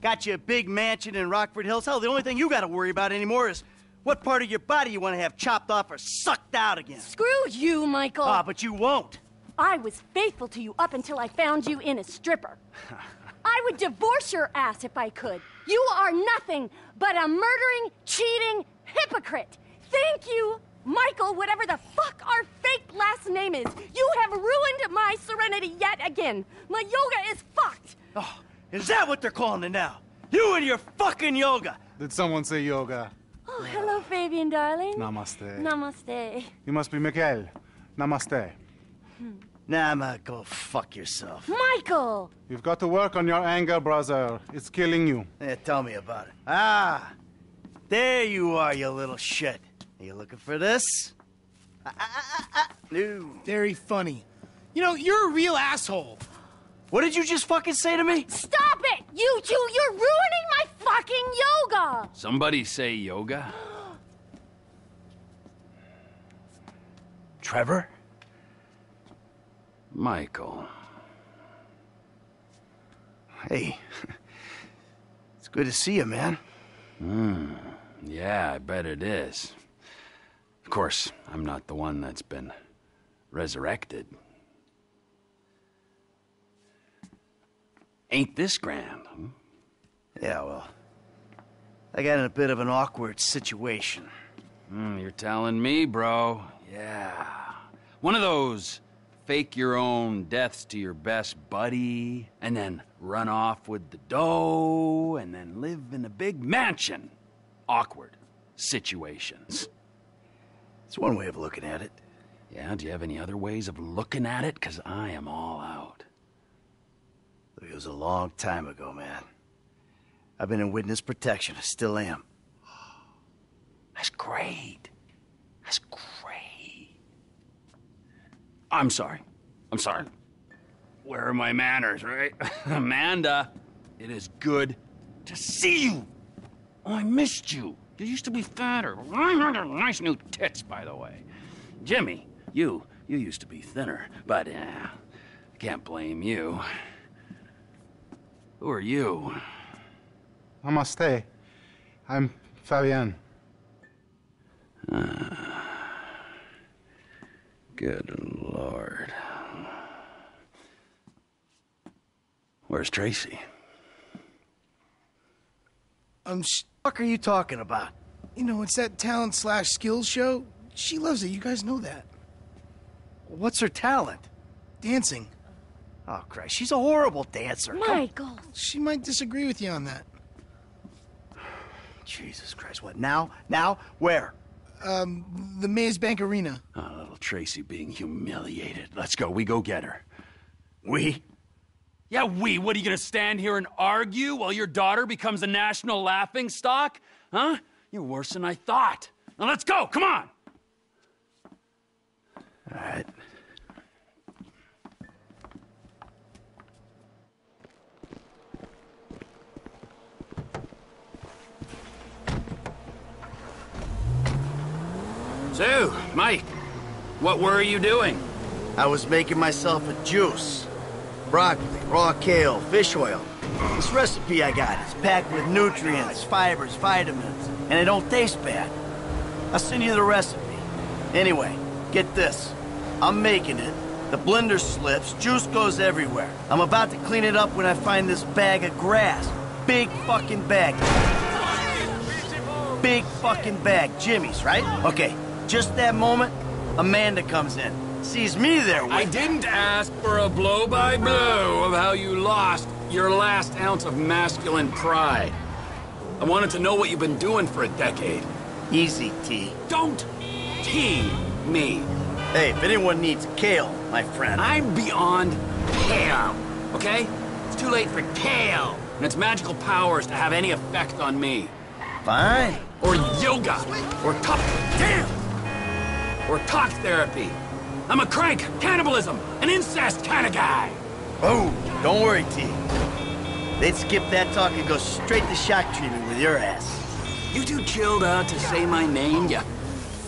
Got you a big mansion in Rockford Hills. Hell, the only thing you gotta worry about anymore is what part of your body you want to have chopped off or sucked out again. Screw you, Michael. Ah, but you won't. I was faithful to you up until I found you in a stripper. I would divorce your ass if I could. You are nothing but a murdering, cheating hypocrite. Thank you, Michael, whatever the fuck our fake last name is. You have ruined my serenity yet again. My yoga is fucked. Oh, is that what they're calling it now? You and your fucking yoga. Did someone say yoga? Oh, hello, Fabien, darling. Namaste. Namaste. You must be Mikael. Namaste. Nah, ma, go fuck yourself. Michael! You've got to work on your anger, brother. It's killing you. Yeah, tell me about it. Ah, there you are, you little shit. Are you looking for this? Ah, ah, ah, ah. No. Very funny. You know, you're a real asshole. What did you just fucking say to me? Stop it! You two, you're ruining my fucking yoga! Somebody say yoga? Trevor? Michael. Hey. It's good to see you, man. Hmm. Yeah, I bet it is. Of course, I'm not the one that's been resurrected. Ain't this grand? Hmm? Yeah, well, I got in a bit of an awkward situation. Hmm, you're telling me, bro. Yeah. One of those fake your own deaths to your best buddy, and then run off with the dough, and then live in a big mansion. Awkward situations. It's one way of looking at it. Yeah, do you have any other ways of looking at it? Because I am all out. It was a long time ago, man. I've been in witness protection. I still am. That's great. That's great. I'm sorry. I'm sorry. Where are my manners, right? Amanda, it is good to see you. Oh, I missed you. You used to be fatter. Nice new tits, by the way. Jimmy, you, you used to be thinner, but uh, I can't blame you. Who are you? Namaste. I'm Fabien. Good lord. Where's Tracy? Um, fuck are you talking about? You know, it's that talent slash skills show. She loves it. You guys know that. What's her talent? Dancing. Oh, Christ. She's a horrible dancer. Come- Michael! She might disagree with you on that. Jesus Christ. What, now? Now? Where? Um, the Maze Bank Arena. Oh, little Tracy being humiliated. Let's go. We go get her. We? Yeah, we. What are you gonna stand here and argue while your daughter becomes a national laughing stock? Huh? You're worse than I thought. Now let's go. Come on. All right. So, Mike, what were you doing? I was making myself a juice. Broccoli, raw kale, fish oil. This recipe I got is packed with nutrients, fibers, vitamins, and it don't taste bad. I'll send you the recipe. Anyway, get this. I'm making it. The blender slips, juice goes everywhere. I'm about to clean it up when I find this bag of grass. Big fucking bag. Big fucking bag. Jimmy's, right? Okay, just that moment, Amanda comes in. Sees me there I didn't ask for a blow by blow of how you lost your last ounce of masculine pride. I wanted to know what you've been doing for a decade. Easy, T. Don't T me. Hey, if anyone needs kale, my friend. I'm beyond kale, okay? It's too late for kale and its magical powers to have any effect on me. Fine. Or yoga. Or talk. Damn! Or talk therapy. I'm a crank, cannibalism, an incest kind of guy. Oh, don't worry, T. They'd skip that talk and go straight to shock treatment with your ass. You too chilled out to say my name, you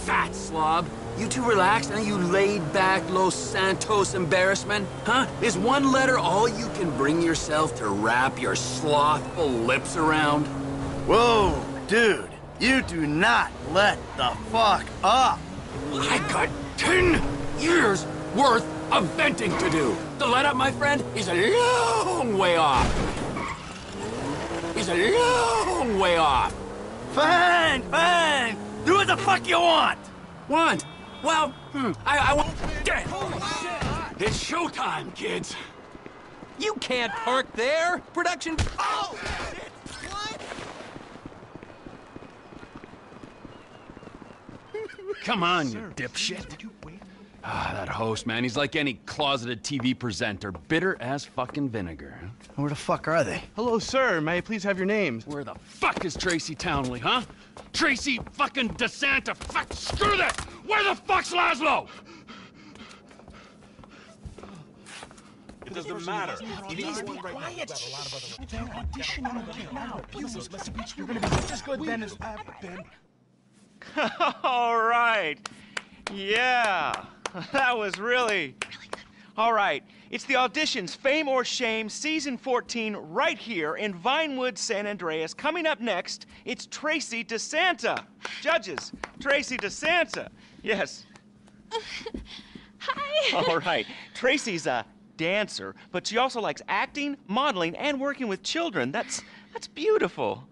fat slob. You too relaxed and you laid back Los Santos embarrassment? Huh? Is one letter all you can bring yourself to wrap your slothful lips around? Whoa, dude. You do not let the fuck up. I got ten years worth of venting to do. The let up, my friend, is a long way off. Is a long way off. Fine, fine. Do what the fuck you want. Want? Well, hmm, I, I want dead. It's showtime, kids. You can't park there. Production. Oh! Come on, you dipshit. Ah, that host, man, he's like any closeted TV presenter, bitter as fucking vinegar. Where the fuck are they? Hello, sir. May I please have your names? Where the fuck is Tracy Townley, huh? Tracy fucking DeSanta. Fuck, screw that! Where the fuck's Lazlow? It doesn't matter. Please be quiet. They're auditioning right now. Please, you're gonna be just as good then as I've been. All right. Yeah. That was really. All right. It's the auditions Fame or Shame season 14 right here in Vinewood, San Andreas. Coming up next, it's Tracy DeSanta. Judges, Tracy DeSanta. Yes. Hi. All right. Tracy's a dancer, but she also likes acting, modeling, and working with children. That's that's beautiful.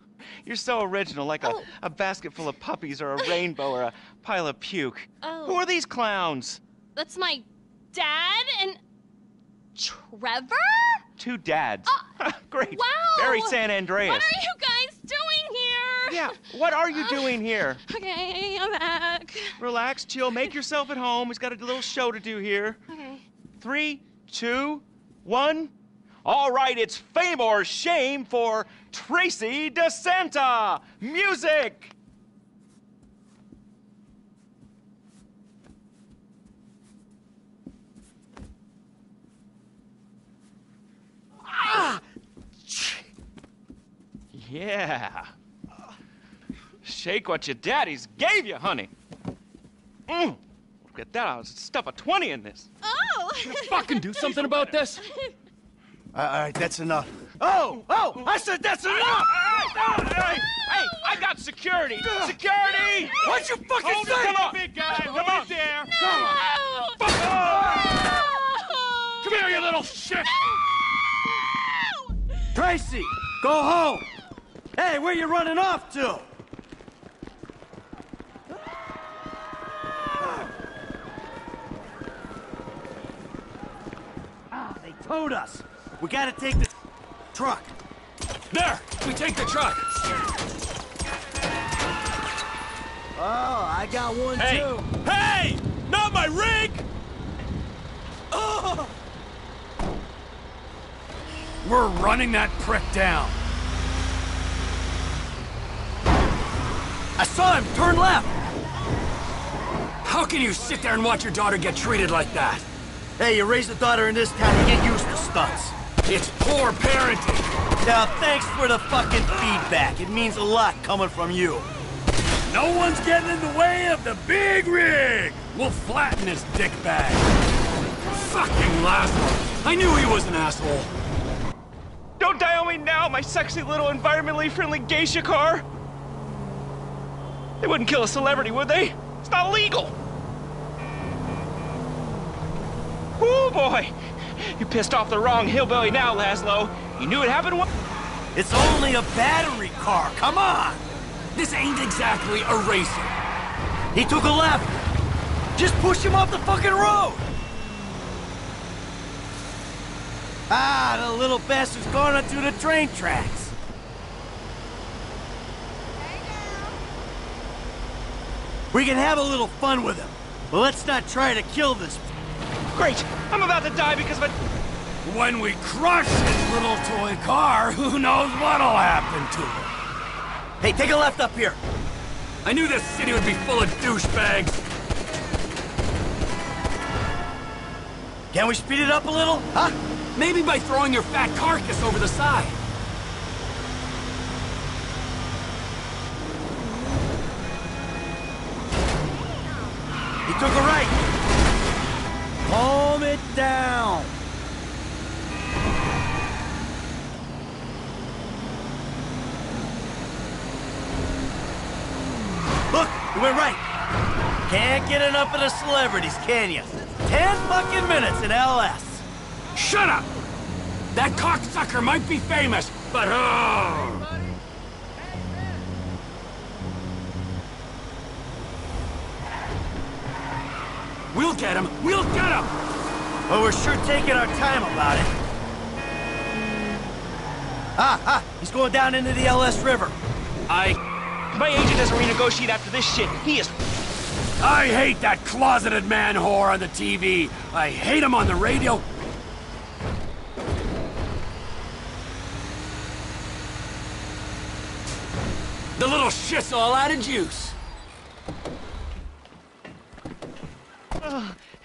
You're so original, like a, oh. a basket full of puppies or a rainbow or a pile of puke. Oh. Who are these clowns? That's my dad and Trevor? Two dads. Uh, Great. Wow. Very San Andreas. What are you guys doing here? Yeah, what are you doing here? Okay, I'm back. Relax, chill, make yourself at home. We've got a little show to do here. Okay. Three, two, one. All right, it's fame or shame for Tracy DeSanta. Music! Ah! Yeah. Shake what your daddies gave you, honey. Mm. Look at that. I'll stuff a 20 in this. Oh! Fucking do something about this. All right, that's enough. Oh, oh! I said that's enough. Hey, hey, I got security. Security! What'd you fucking Hold it, say? Come on, big guy. Come on there. Come Come here, you little shit. Tracy, go home. Hey, where you running off to? Ah, they towed us. We gotta take the truck. There, we take the truck. Oh, I got one Hey, too. hey, not my rig. Oh! We're running that prick down. I saw him turn left. How can you sit there and watch your daughter get treated like that? Hey, you raise a daughter in this town, you get used to stunts. It's poor parenting. Now, thanks for the fucking feedback. It means a lot coming from you. No one's getting in the way of the big rig. We'll flatten this dickbag. Fucking Lazlow. I knew he was an asshole. Don't die on me now, my sexy little environmentally friendly geisha car. They wouldn't kill a celebrity, would they? It's not legal. Oh boy, you pissed off the wrong hillbilly now, Lazlow. You knew it happened once. It's only a battery car. Come on. This ain't exactly a racer. He took a left. Just push him off the fucking road. Ah, the little bastard's gone onto the train tracks. We can have a little fun with him, but let's not try to kill this. Great, I'm about to die because of a... When we crush his little toy car, who knows what'll happen to it? Hey, take a left up here. I knew this city would be full of douchebags. Can we speed it up a little? Huh? Maybe by throwing your fat carcass over the side. He took a right. Calm it down. Look, he went right. Can't get enough of the celebrities, can you? Ten fucking minutes in LS. Shut up! That cocksucker might be famous, but oh! We'll get him! We'll get him! Well, we're sure taking our time about it. Ah, ah, he's going down into the LS River. I... My agent doesn't renegotiate after this shit. He is... I hate that closeted man whore on the TV. I hate him on the radio. The little shit's all out of juice. Uh,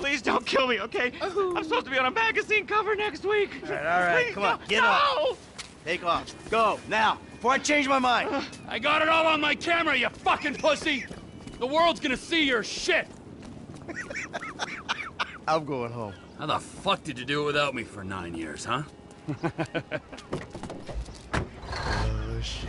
please don't kill me, okay? Oh. I'm supposed to be on a magazine cover next week. All right, all right, Please, come on, no, get no! up. Take off. Go, now, before I change my mind. Uh, I got it all on my camera, you fucking pussy. The world's gonna see your shit. I'm going home. How the fuck did you do it without me for nine years, huh? Oh, shit.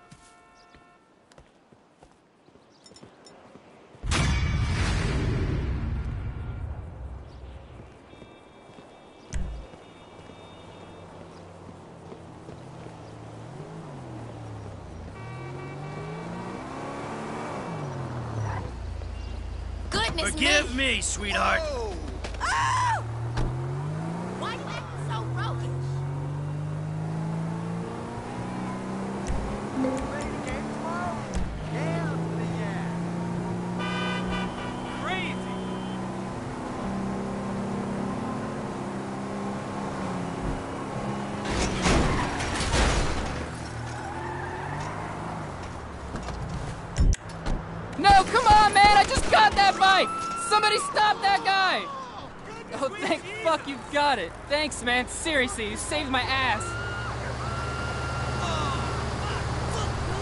Forgive me. me, sweetheart. Oh! Why you acting so roguish? No, come on, man! I just got that bike! Somebody stop that guy! Oh, thank fuck you got it. Thanks, man. Seriously, you saved my ass.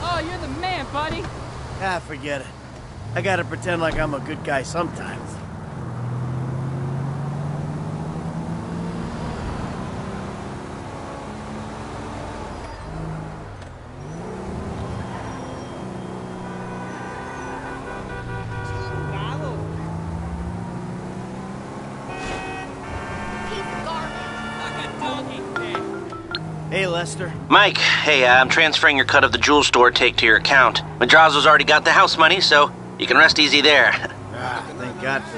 Oh, you're the man, buddy. Ah, forget it. I gotta pretend like I'm a good guy sometimes. Lester. Mike, hey, uh, I'm transferring your cut of the jewel store take to your account. Madrazo's already got the house money, so you can rest easy there. Ah, thank God for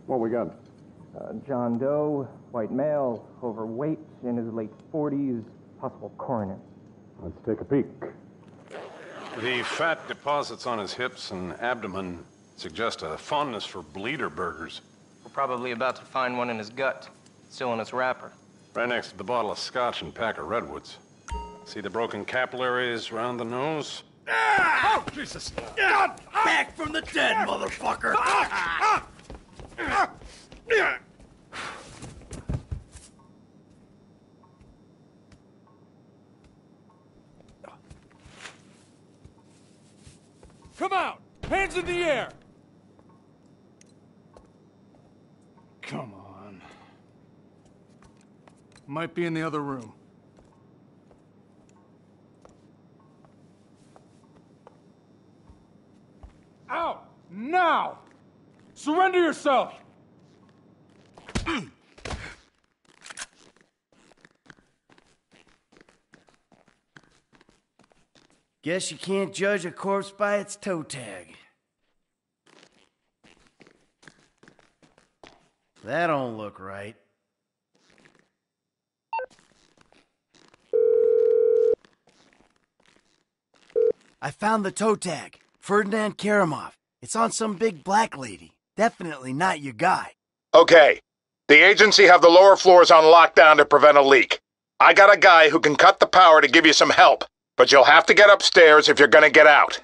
What we got? Uh, John Doe, white male, overweight, in his late 40s, possible coronary. Let's take a peek. The fat deposits on his hips and abdomen suggest a fondness for bleeder burgers. We're probably about to find one in his gut, still in its wrapper. Right next to the bottle of scotch and pack of redwoods. See the broken capillaries around the nose? Ah! Oh, Jesus! Ah! God, back from the dead, motherfucker! Ah! Come out! Hands in the air! Come on. Might be in the other room. Out! Now! Surrender yourself! Guess you can't judge a corpse by its toe tag. That don't look right. I found the toe tag. Ferdinand Kerimov. It's on some big black lady. Definitely not your guy. Okay. The agency have the lower floors on lockdown to prevent a leak. I got a guy who can cut the power to give you some help, but you'll have to get upstairs if you're gonna get out.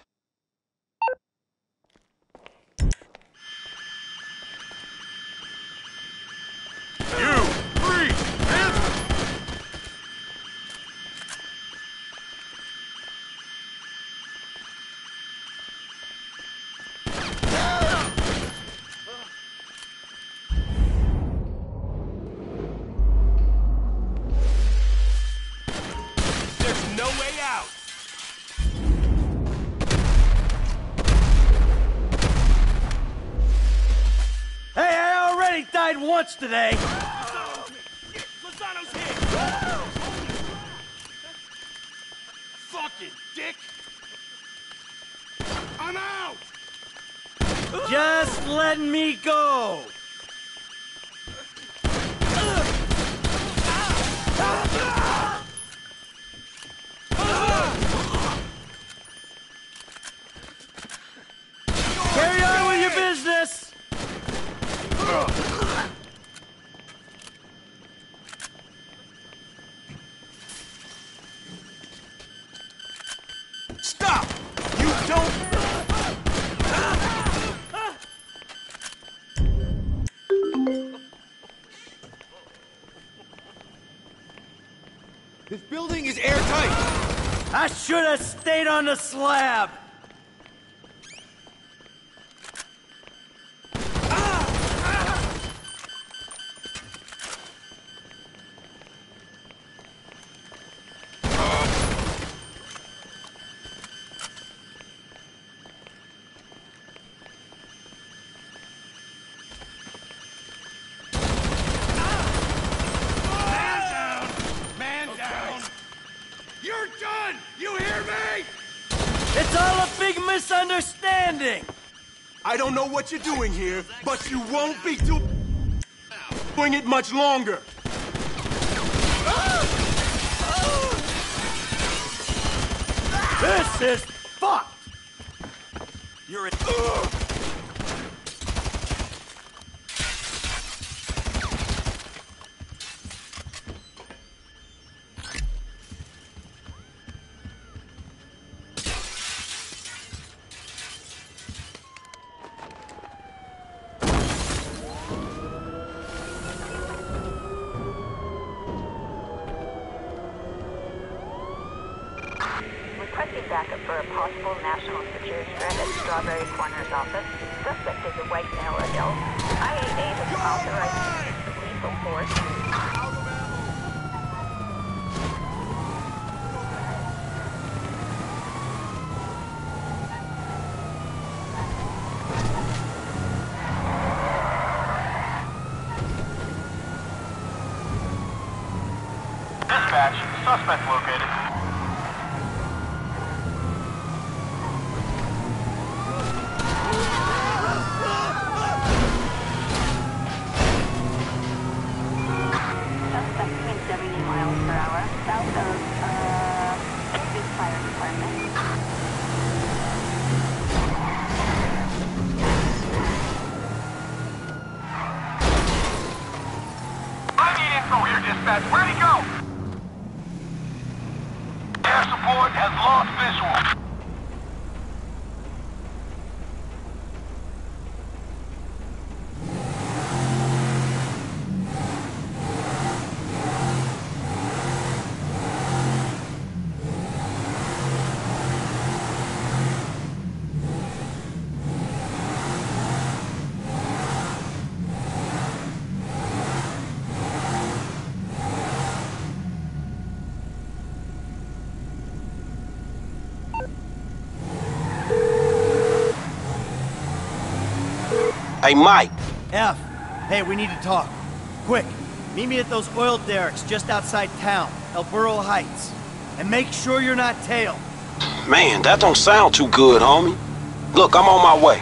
Once today. Lozano's hit! Fucking dick! I'm out! Just let me go. Carry on with your business. Should have stayed on the slab. Don't know what you're doing here, but you won't be do- doing it much longer. This is possible national security threat at Strawberry Coroner's office. Suspect is a white male adult. IAA has authorized lethal force. Dispatch, suspect located. Suspect wind 70 miles per hour south of, uh, Davis Fire Department. I need info here, dispatch. Where'd he go? Air support has lost visual. Hey, Mike. F. Hey, we need to talk. Quick. Meet me at those oil derricks just outside town, El Burro Heights. And make sure you're not tailed. Man, that don't sound too good, homie. Look, I'm on my way.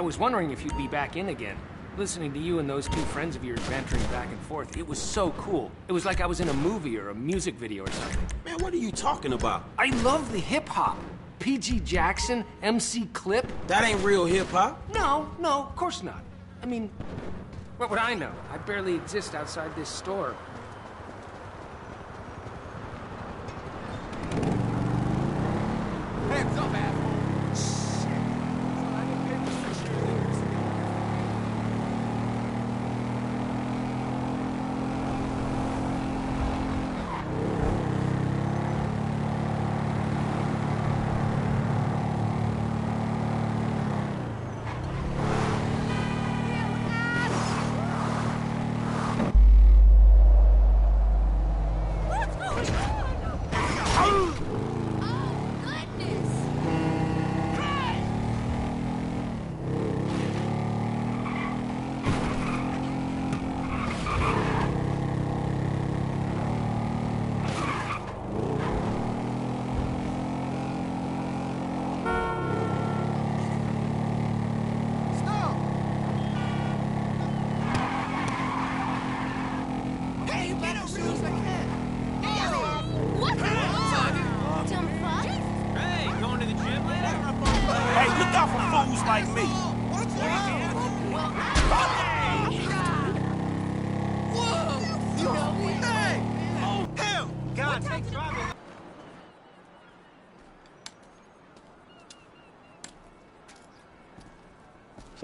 I was wondering if you'd be back in again. Listening to you and those two friends of yours bantering back and forth, it was so cool. It was like I was in a movie or a music video or something. Man, what are you talking about? I love the hip hop. PG Jackson, MC Clip. That ain't real hip hop. No, no, of course not. I mean, what would I know? I barely exist outside this store. Hands up, asshole!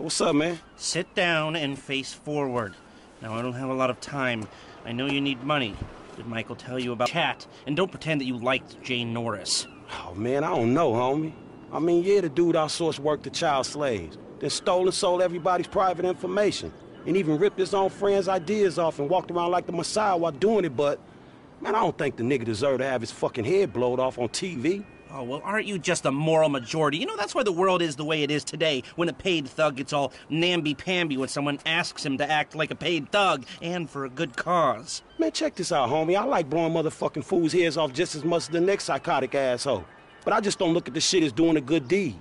What's up, man? Sit down and face forward. Now, I don't have a lot of time. I know you need money. Did Michael tell you about chat? And don't pretend that you liked Jay Norris. Oh, man, I don't know, homie. I mean, yeah, the dude outsourced work to child slaves, then stole and sold everybody's private information, and even ripped his own friends' ideas off and walked around like the Messiah while doing it, but, man, I don't think the nigga deserved to have his fucking head blowed off on TV. Oh, well, aren't you just a moral majority? You know, that's why the world is the way it is today, when a paid thug gets all namby-pamby when someone asks him to act like a paid thug, and for a good cause. Man, check this out, homie. I like blowing motherfucking fools' heads off just as much as the next psychotic asshole. But I just don't look at the shit as doing a good deed.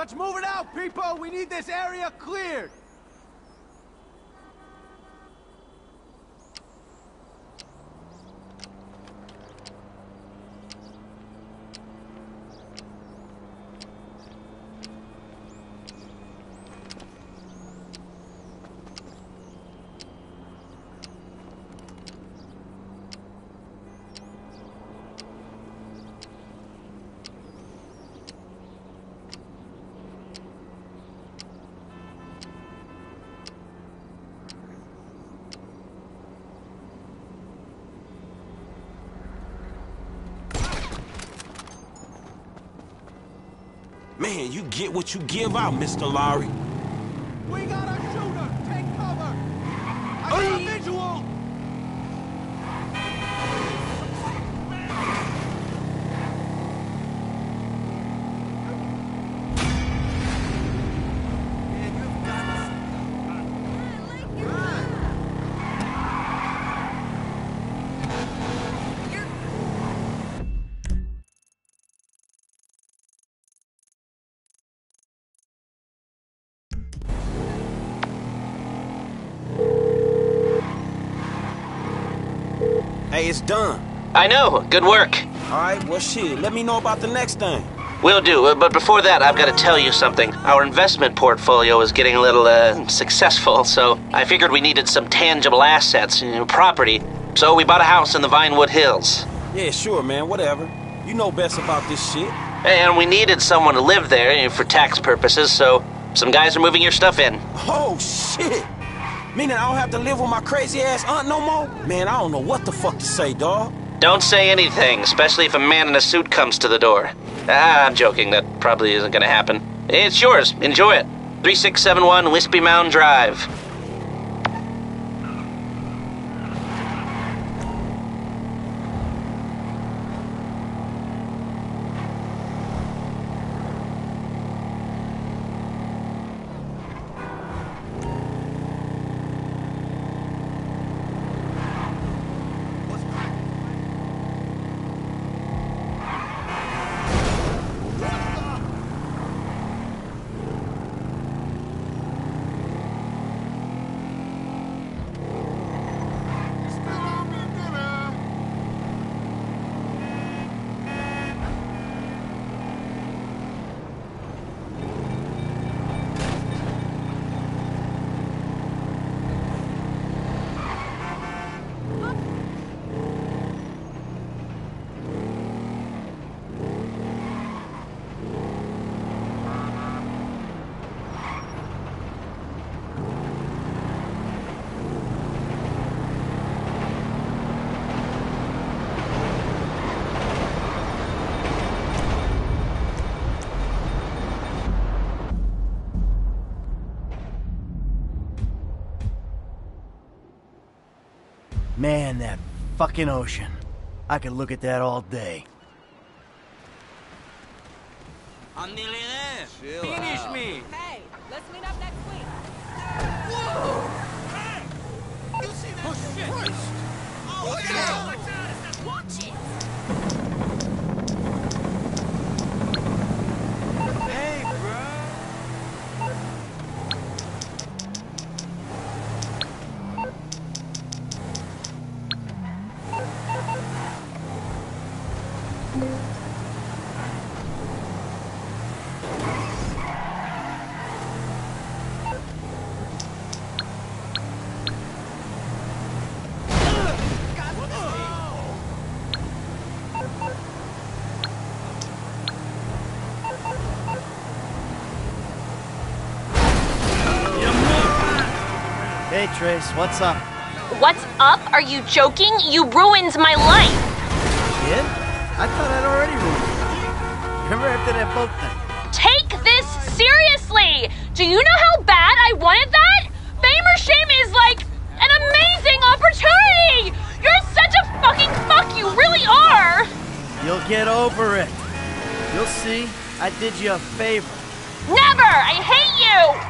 Let's move it out, people! We need this area cleared! Man, you get what you give out, Mr. Lowry. We got Hey, it's done. I know. Good work. All right, well, shit. Let me know about the next thing. Will do, uh, but before that, I've got to tell you something. Our investment portfolio is getting a little, uh, successful, so I figured we needed some tangible assets, you know, property. So we bought a house in the Vinewood Hills. Yeah, sure, man. Whatever. You know best about this shit. And we needed someone to live there you know, for tax purposes, so some guys are moving your stuff in. Oh, shit. Meaning I don't have to live with my crazy ass aunt no more? Man, I don't know what the fuck to say, dawg. Don't say anything, especially if a man in a suit comes to the door. Ah, I'm joking. That probably isn't gonna happen. It's yours. Enjoy it. 3671 Wispy Mound Drive. Man, that fucking ocean. I could look at that all day. I'm nearly there. Finish me. Trace, what's up? What's up? Are you joking? You ruined my life. Kid? I thought I'd already ruined it. Remember after that boat thing? Take this seriously. Do you know how bad I wanted that? Fame or shame is like an amazing opportunity. You're such a fucking fuck. You really are. You'll get over it. You'll see. I did you a favor. Never. I hate you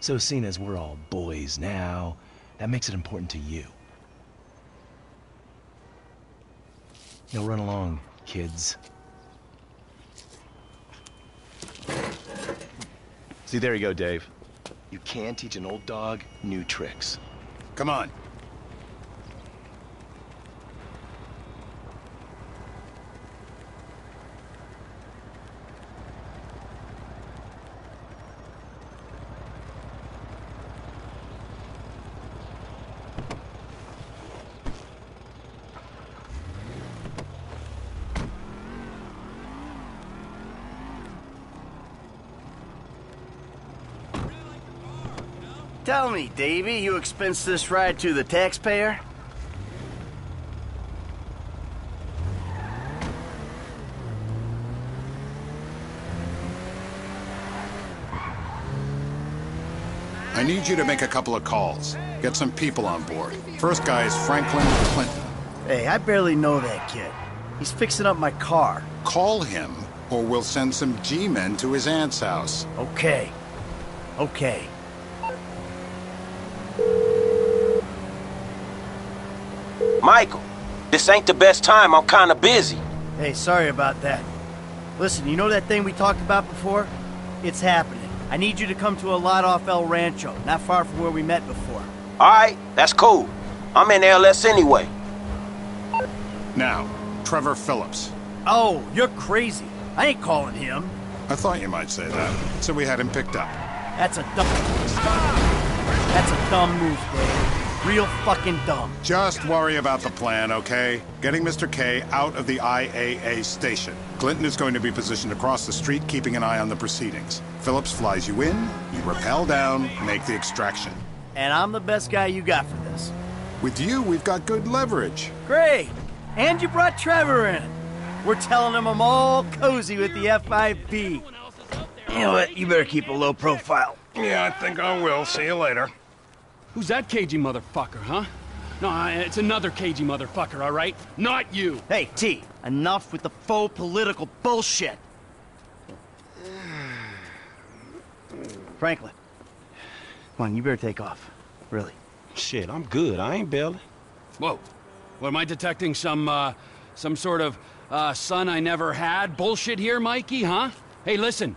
So seeing as we're all boys now, that makes it important to you. Now run along, kids. See, there you go, Dave. You can teach an old dog new tricks. Come on. Me, Davy, you expense this ride to the taxpayer? I need you to make a couple of calls. Get some people on board. First guy is Franklin Clinton. Hey, I barely know that kid. He's fixing up my car. Call him, or we'll send some G-men to his aunt's house. Okay. Okay. Michael, this ain't the best time. I'm kinda busy. Hey, sorry about that. Listen, you know that thing we talked about before? It's happening. I need you to come to a lot off El Rancho, not far from where we met before. Alright, that's cool. I'm in LS anyway. Now, Trevor Phillips. Oh, you're crazy. I ain't calling him. I thought you might say that, so we had him picked up. That's a dumb... That's a dumb move, Dave. Real fucking dumb. Just worry about the plan, okay? Getting Mr. K out of the IAA station. Clinton is going to be positioned across the street, keeping an eye on the proceedings. Phillips flies you in, you rappel down, make the extraction. And I'm the best guy you got for this. With you, we've got good leverage. Great! And you brought Trevor in. We're telling him I'm all cozy with the FIB. You know what? You better keep a low profile. Yeah, I think I will. See you later. Who's that cagey motherfucker, huh? No, it's another cagey motherfucker, all right? Not you. Hey, T, enough with the faux political bullshit. Franklin, come on, you better take off. Really. Shit, I'm good. I ain't bailing. Whoa. What, am I detecting some, uh, some sort of, uh, son I never had bullshit here, Mikey, huh? Hey, listen.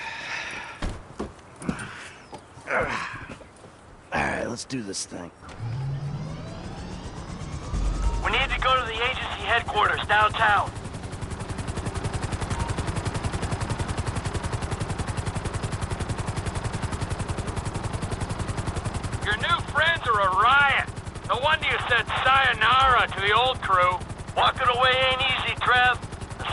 All right, let's do this thing. We need to go to the agency headquarters downtown. Your new friends are a riot. No wonder you said sayonara to the old crew. Walking away ain't easy, Trev.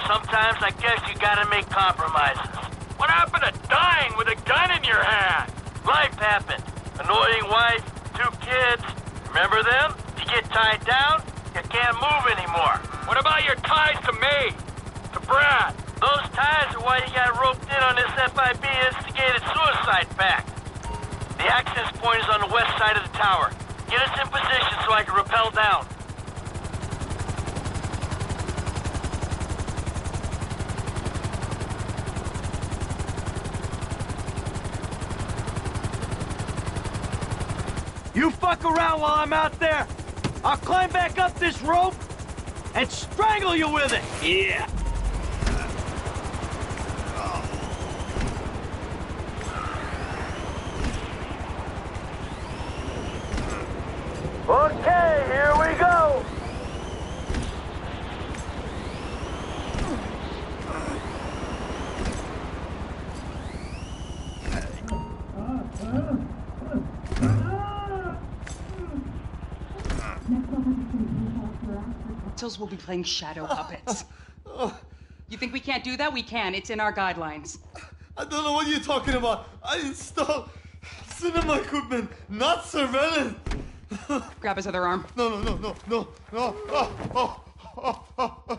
Sometimes I guess you gotta make compromises. What happened to dying with a gun in your hand? Life happened. Annoying wife, two kids. Remember them? You get tied down, you can't move anymore. What about your ties to me? To Brad? Those ties are why you got roped in on this FIB instigated suicide pact. The access point is on the west side of the tower. Get us in position so I can rappel down. You fuck around while I'm out there. I'll climb back up this rope and strangle you with it. Yeah. Okay, here we go. Tills will be playing shadow puppets. You think we can't do that? We can. It's in our guidelines. I don't know what you're talking about. I installed cinema equipment, not surveillance. Grab his other arm. No, no, no, no, no, no. Oh, oh, oh, oh, oh.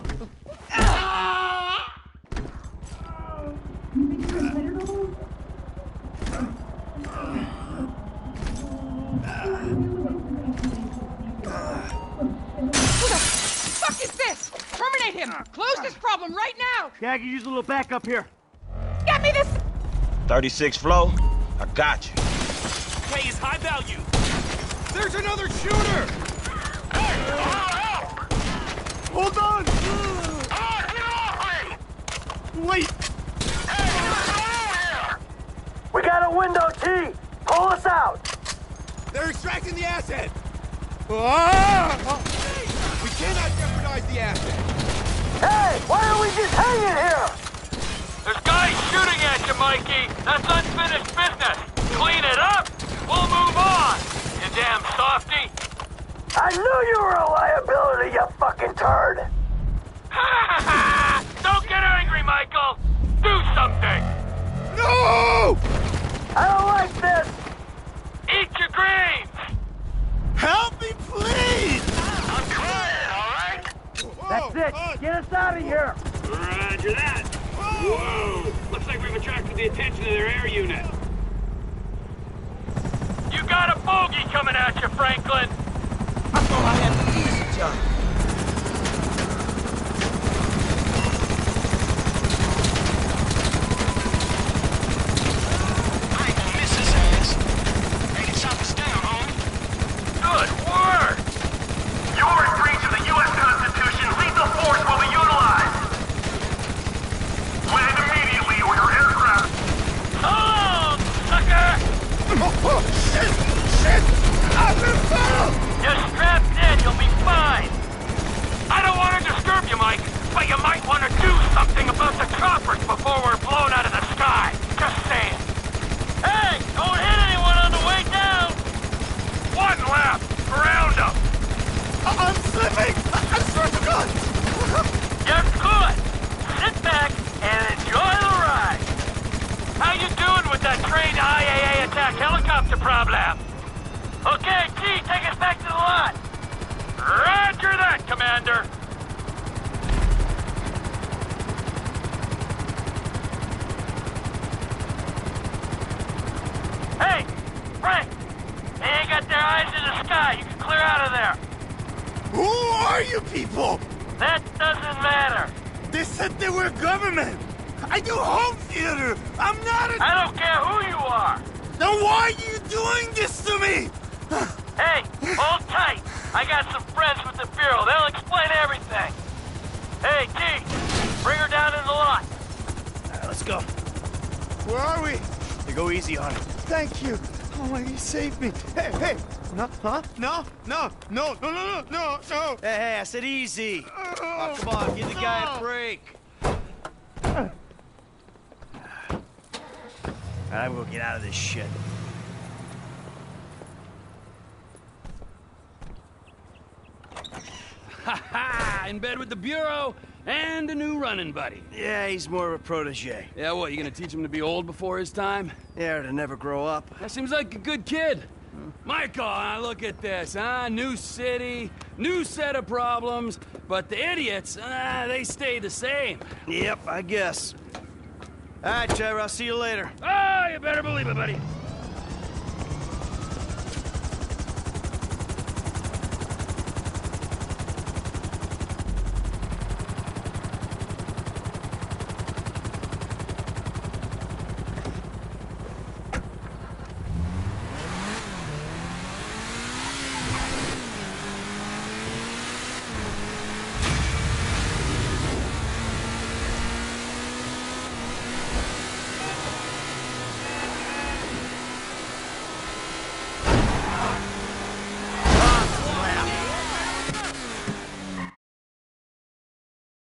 Who the fuck is this? Terminate him! Close this problem right now! Yeah, I can use a little backup here. Get me this! 36 flow? I got you. K is high value. There's another shooter! Hold on! Wait! We got a window, T. Pull us out. They're extracting the asset! Ah! We cannot jeopardize the asset! Hey, why are we just hanging here? There's guys shooting at you, Mikey. That's unfinished business. Clean it up. We'll move on. You damn softy. I knew you were a liability, you fucking turd. Me, please! I'm trying, all right? That's it. Get us out of here. Roger that. Whoa! Looks like we've attracted the attention of their air unit. You got a bogey coming at you, Franklin. I thought I had the easy job. I said easy. Oh, come on, give the guy a break. Right, we'll get out of this shit. Ha ha! In bed with the Bureau and a new running buddy. Yeah, he's more of a protege. Yeah, what, you gonna teach him to be old before his time? Yeah, to never grow up. That seems like a good kid. Michael, uh, look at this, huh? New city, new set of problems, but the idiots, uh, they stay the same. Yep, I guess. All right, Trevor, I'll see you later. Oh, you better believe it, buddy.